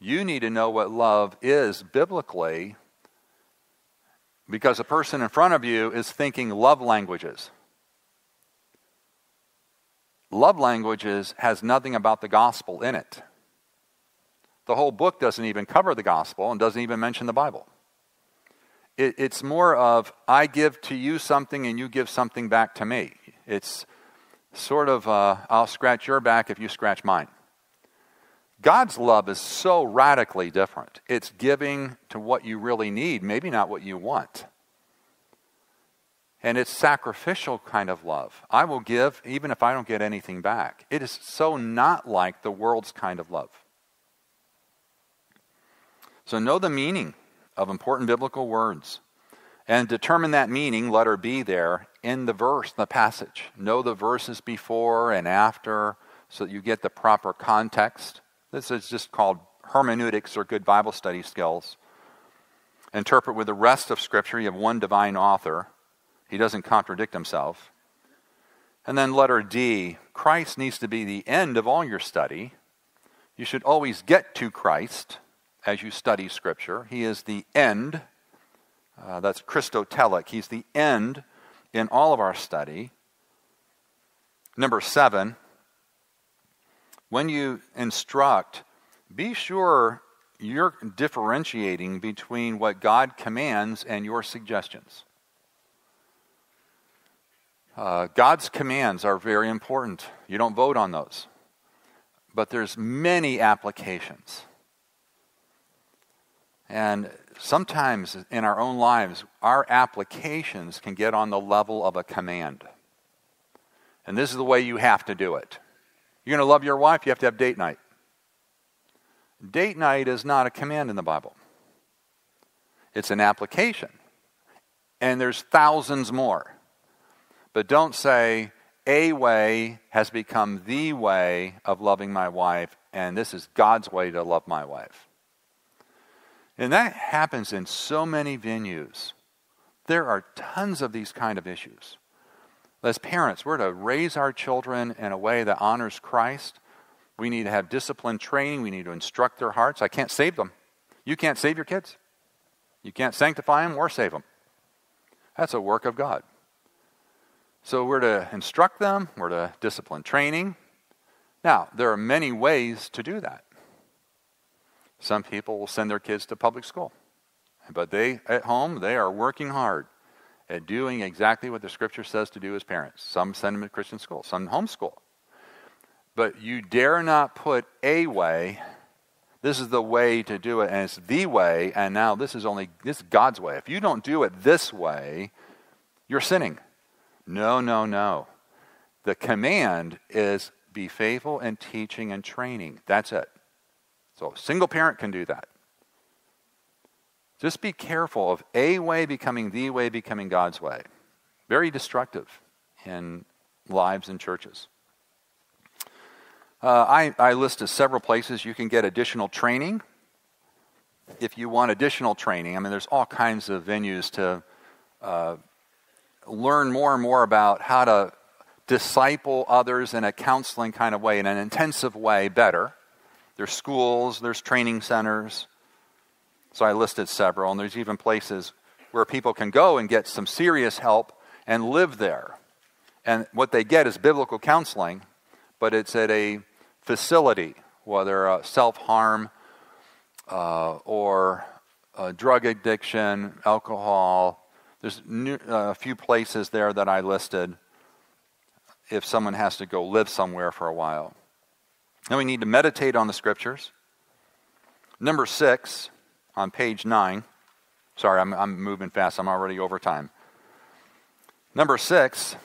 you need to know what love is biblically because the person in front of you is thinking love languages. Love languages has nothing about the gospel in it. The whole book doesn't even cover the gospel and doesn't even mention the Bible. It, it's more of, I give to you something and you give something back to me. It's sort of, uh, I'll scratch your back if you scratch mine. God's love is so radically different. It's giving to what you really need, maybe not what you want. And it's sacrificial kind of love. I will give even if I don't get anything back. It is so not like the world's kind of love. So know the meaning of important biblical words and determine that meaning, letter B there, in the verse, the passage. Know the verses before and after so that you get the proper context. This is just called hermeneutics or good Bible study skills. Interpret with the rest of Scripture. You have one divine author, he doesn't contradict himself. And then letter D Christ needs to be the end of all your study. You should always get to Christ as you study Scripture. He is the end. Uh, that's Christotelic. He's the end in all of our study. Number seven, when you instruct, be sure you're differentiating between what God commands and your suggestions. Uh, God's commands are very important. You don't vote on those. But there's many applications. And sometimes in our own lives, our applications can get on the level of a command. And this is the way you have to do it. You're going to love your wife, you have to have date night. Date night is not a command in the Bible, it's an application. And there's thousands more. But don't say, a way has become the way of loving my wife, and this is God's way to love my wife. And that happens in so many venues. There are tons of these kind of issues. As parents, we're to raise our children in a way that honors Christ. We need to have discipline training. We need to instruct their hearts. I can't save them. You can't save your kids. You can't sanctify them or save them. That's a work of God. So we're to instruct them, we're to discipline training. Now, there are many ways to do that. Some people will send their kids to public school. But they, at home, they are working hard. at doing exactly what the scripture says to do as parents. Some send them to Christian school, some homeschool. But you dare not put a way. This is the way to do it, and it's the way, and now this is only this is God's way. If you don't do it this way, you're sinning. No, no, no. The command is be faithful in teaching and training. That's it. So a single parent can do that. Just be careful of a way becoming the way becoming God's way. Very destructive in lives and churches. Uh, I, I listed several places you can get additional training. If you want additional training, I mean, there's all kinds of venues to uh, learn more and more about how to disciple others in a counseling kind of way, in an intensive way, better. There's schools, there's training centers. So I listed several, and there's even places where people can go and get some serious help and live there. And what they get is biblical counseling, but it's at a facility, whether self harm uh, or drug addiction, alcohol. There's uh, a few places there that I listed if someone has to go live somewhere for a while. Then we need to meditate on the scriptures. Number six, on page nine. Sorry, I'm, I'm moving fast. I'm already over time. Number six,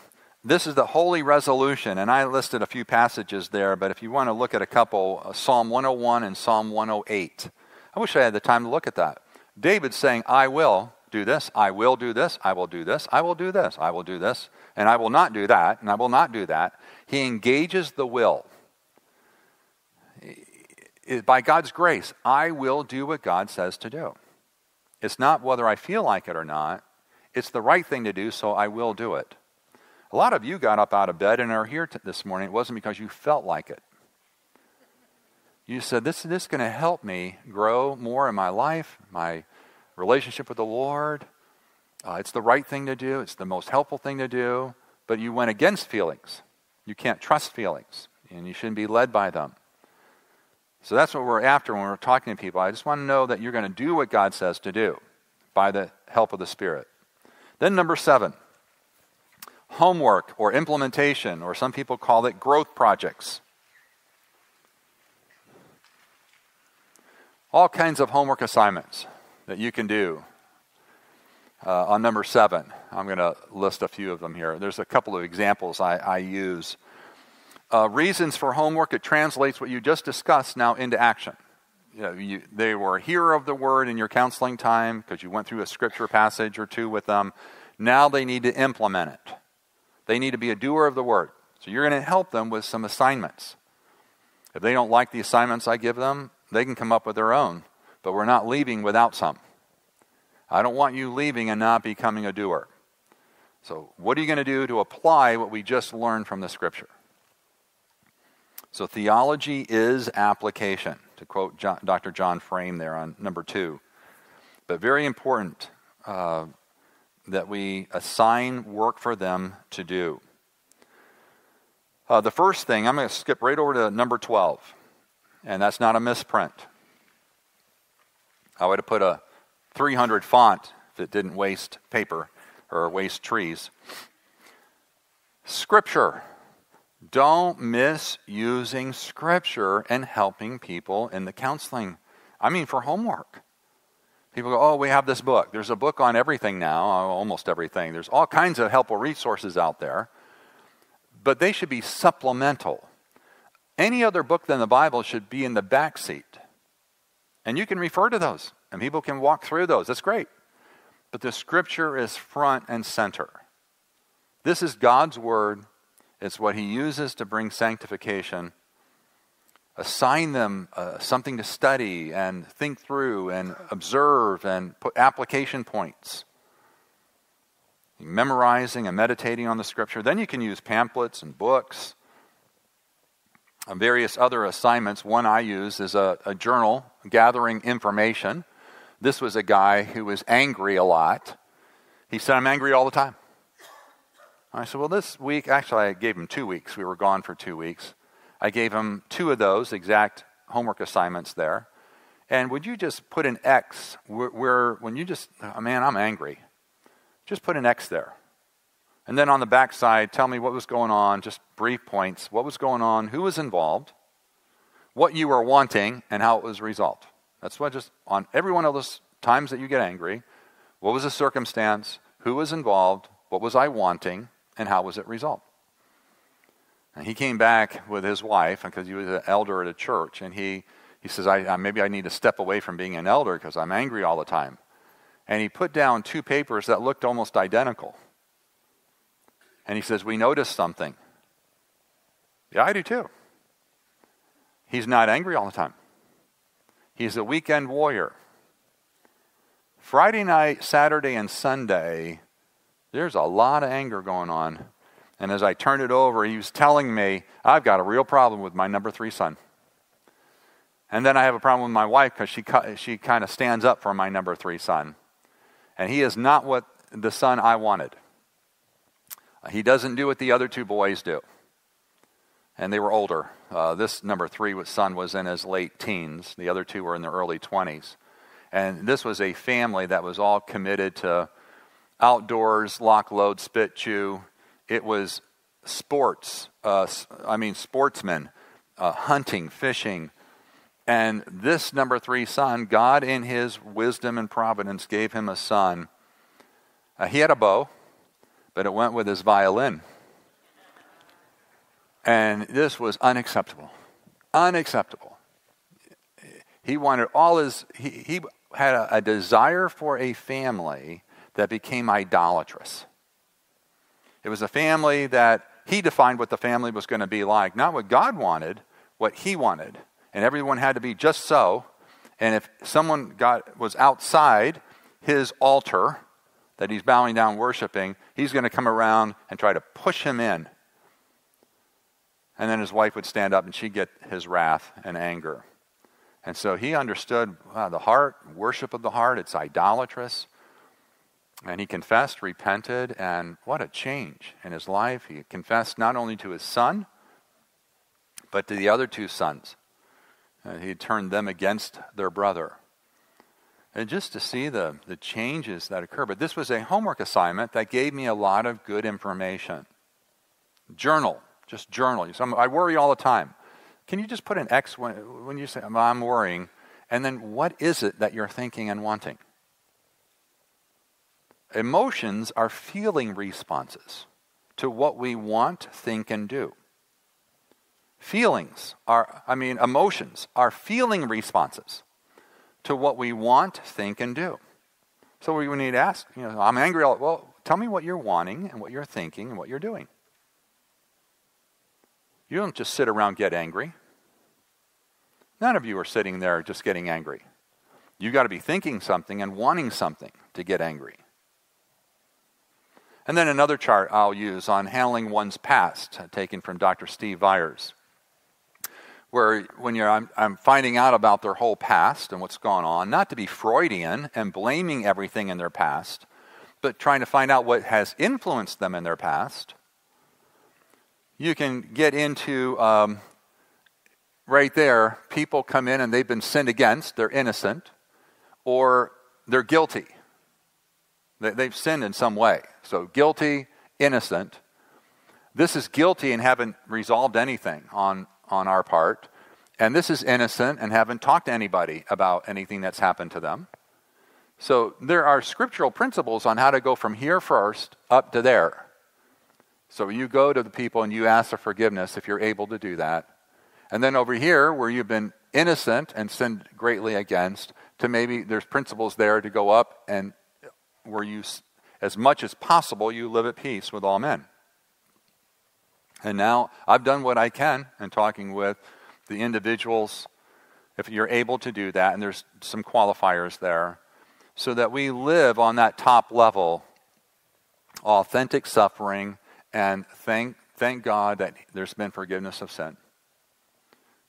this is the holy resolution, and I listed a few passages there, but if you want to look at a couple, uh, Psalm 101 and Psalm 108. I wish I had the time to look at that. David's saying, I will do this, I will do this, I will do this, I will do this, I will do this, and I will not do that, and I will not do that. He engages the will by God's grace, I will do what God says to do. It's not whether I feel like it or not, it's the right thing to do, so I will do it. A lot of you got up out of bed and are here t- this morning. It wasn't because you felt like it. You said, This, this is going to help me grow more in my life, my relationship with the Lord. Uh, it's the right thing to do, it's the most helpful thing to do, but you went against feelings. You can't trust feelings, and you shouldn't be led by them. So that's what we're after when we're talking to people. I just want to know that you're going to do what God says to do by the help of the Spirit. Then, number seven, homework or implementation, or some people call it growth projects. All kinds of homework assignments that you can do. Uh, on number seven, I'm going to list a few of them here. There's a couple of examples I, I use uh, reasons for homework, it translates what you just discussed now into action. You know, you, they were a hearer of the word in your counseling time because you went through a scripture passage or two with them. Now they need to implement it. They need to be a doer of the word. So you're going to help them with some assignments. If they don't like the assignments I give them, they can come up with their own. But we're not leaving without some. I don't want you leaving and not becoming a doer. So, what are you going to do to apply what we just learned from the scripture? So theology is application, to quote John, Dr. John Frame there on number two. But very important uh, that we assign work for them to do. Uh, the first thing, I'm going to skip right over to number 12, and that's not a misprint. I would have put a 300 font that didn't waste paper or waste trees. Scripture. Don't miss using Scripture and helping people in the counseling. I mean, for homework. People go, oh, we have this book. There's a book on everything now, uh, almost everything. There's all kinds of helpful resources out there, but they should be supplemental. Any other book than the Bible should be in the back seat. And you can refer to those, and people can walk through those. That's great. But the Scripture is front and center. This is God's Word it's what he uses to bring sanctification. Assign them uh, something to study and think through and observe and put application points. Memorizing and meditating on the scripture. Then you can use pamphlets and books and various other assignments. One I use is a, a journal gathering information. This was a guy who was angry a lot. He said, I'm angry all the time. I said, Well, this week, actually, I gave him two weeks. We were gone for two weeks. I gave him two of those exact homework assignments there. And would you just put an X where, where when you just, oh, man, I'm angry. just put an X there. And then on the back side, tell me what was going on, just brief points. What was going on, who was involved, what you were wanting, and how it was resolved. That's why just on every one of those times that you get angry, what was the circumstance, who was involved, what was I wanting, and how was it resolved? And he came back with his wife because he was an elder at a church, and he, he says, I, maybe I need to step away from being an elder because I'm angry all the time. And he put down two papers that looked almost identical. And he says, We noticed something. Yeah, I do too. He's not angry all the time, he's a weekend warrior. Friday night, Saturday, and Sunday, there's a lot of anger going on. And as I turned it over, he was telling me, I've got a real problem with my number three son. And then I have a problem with my wife because she, she kind of stands up for my number three son. And he is not what the son I wanted. He doesn't do what the other two boys do. And they were older. Uh, this number three son was in his late teens. The other two were in their early 20s. And this was a family that was all committed to outdoors, lock, load, spit, chew. It was sports. Uh, I mean, sportsmen, uh, hunting, fishing. And this number three son, God in his wisdom and providence gave him a son. Uh, he had a bow but it went with his violin. And this was unacceptable. Unacceptable. He wanted all his, he, he had a, a desire for a family that became idolatrous. It was a family that he defined what the family was going to be like, not what God wanted, what he wanted. And everyone had to be just so. And if someone got, was outside his altar, that he's bowing down worshiping, he's going to come around and try to push him in. And then his wife would stand up and she'd get his wrath and anger. And so he understood wow, the heart, worship of the heart, it's idolatrous. And he confessed, repented, and what a change in his life. He confessed not only to his son, but to the other two sons. Uh, he turned them against their brother and just to see the, the changes that occur. But this was a homework assignment that gave me a lot of good information. Journal, just journal. So I worry all the time. Can you just put an X when, when you say, I'm worrying? And then what is it that you're thinking and wanting? Emotions are feeling responses to what we want, think, and do. Feelings are, I mean, emotions are feeling responses to what we want, think, and do. So we need to ask, you know, I'm angry. Well, tell me what you're wanting and what you're thinking and what you're doing. You don't just sit around get angry. None of you are sitting there just getting angry. You got to be thinking something and wanting something to get angry. And then another chart I'll use on handling one's past, uh, taken from Dr. Steve Viars where when you're I'm, I'm, finding out about their whole past and what's gone on not to be freudian and blaming everything in their past but trying to find out what has influenced them in their past you can get into um, right there people come in and they've been sinned against they're innocent or they're guilty they, they've sinned in some way so guilty innocent this is guilty and haven't resolved anything on on our part. And this is innocent and haven't talked to anybody about anything that's happened to them. So there are scriptural principles on how to go from here first up to there. So you go to the people and you ask for forgiveness if you're able to do that. And then over here, where you've been innocent and sinned greatly against, to maybe there's principles there to go up and where you, as much as possible, you live at peace with all men. And now I've done what I can in talking with the individuals, if you're able to do that, and there's some qualifiers there, so that we live on that top level, authentic suffering, and thank, thank God that there's been forgiveness of sin.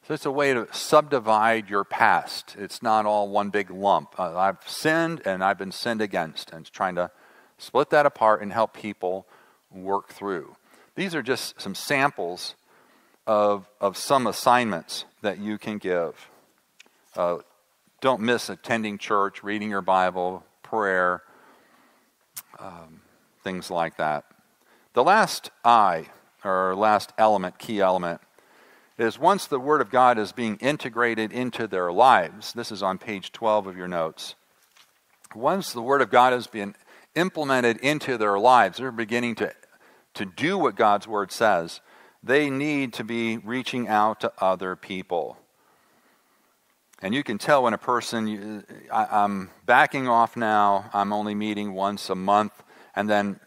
So it's a way to subdivide your past. It's not all one big lump. Uh, I've sinned and I've been sinned against, and it's trying to split that apart and help people work through. These are just some samples of, of some assignments that you can give. Uh, don't miss attending church, reading your Bible, prayer, um, things like that. The last I, or last element, key element, is once the Word of God is being integrated into their lives, this is on page 12 of your notes. Once the Word of God has been implemented into their lives, they're beginning to, to do what God's Word says, they need to be reaching out to other people. And you can tell when a person, I, am backing off now, I'm only meeting once a month, and then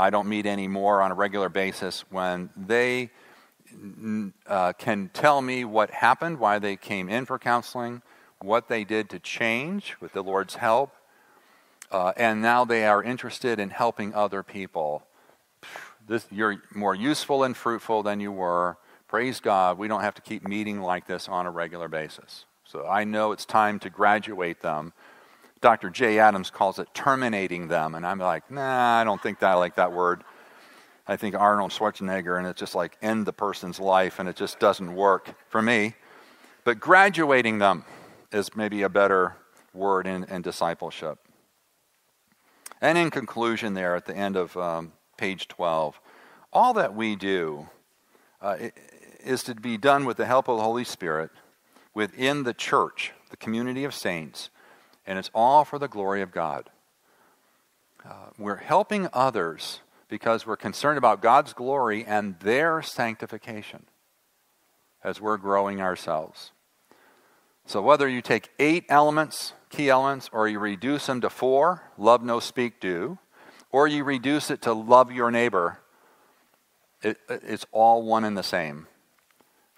I don't meet anymore on a regular basis when they uh, can tell me what happened, why they came in for counseling, what they did to change with the Lord's help, uh, and now they are interested in helping other people. This, you're more useful and fruitful than you were. Praise God, we don't have to keep meeting like this on a regular basis. So I know it's time to graduate them. Dr. Jay Adams calls it terminating them, and I'm like, nah, I don't think that I like that word. I think Arnold Schwarzenegger, and it's just like end the person's life, and it just doesn't work for me. But graduating them is maybe a better word in, in discipleship. And in conclusion, there at the end of um, page 12, all that we do uh, is to be done with the help of the Holy Spirit within the church, the community of saints, and it's all for the glory of God. Uh, we're helping others because we're concerned about God's glory and their sanctification as we're growing ourselves. So, whether you take eight elements, key elements, or you reduce them to four love, know, speak, do or you reduce it to love your neighbor, it, it's all one and the same.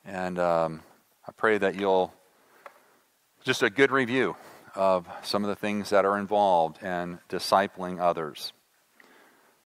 And um, I pray that you'll just a good review of some of the things that are involved in discipling others.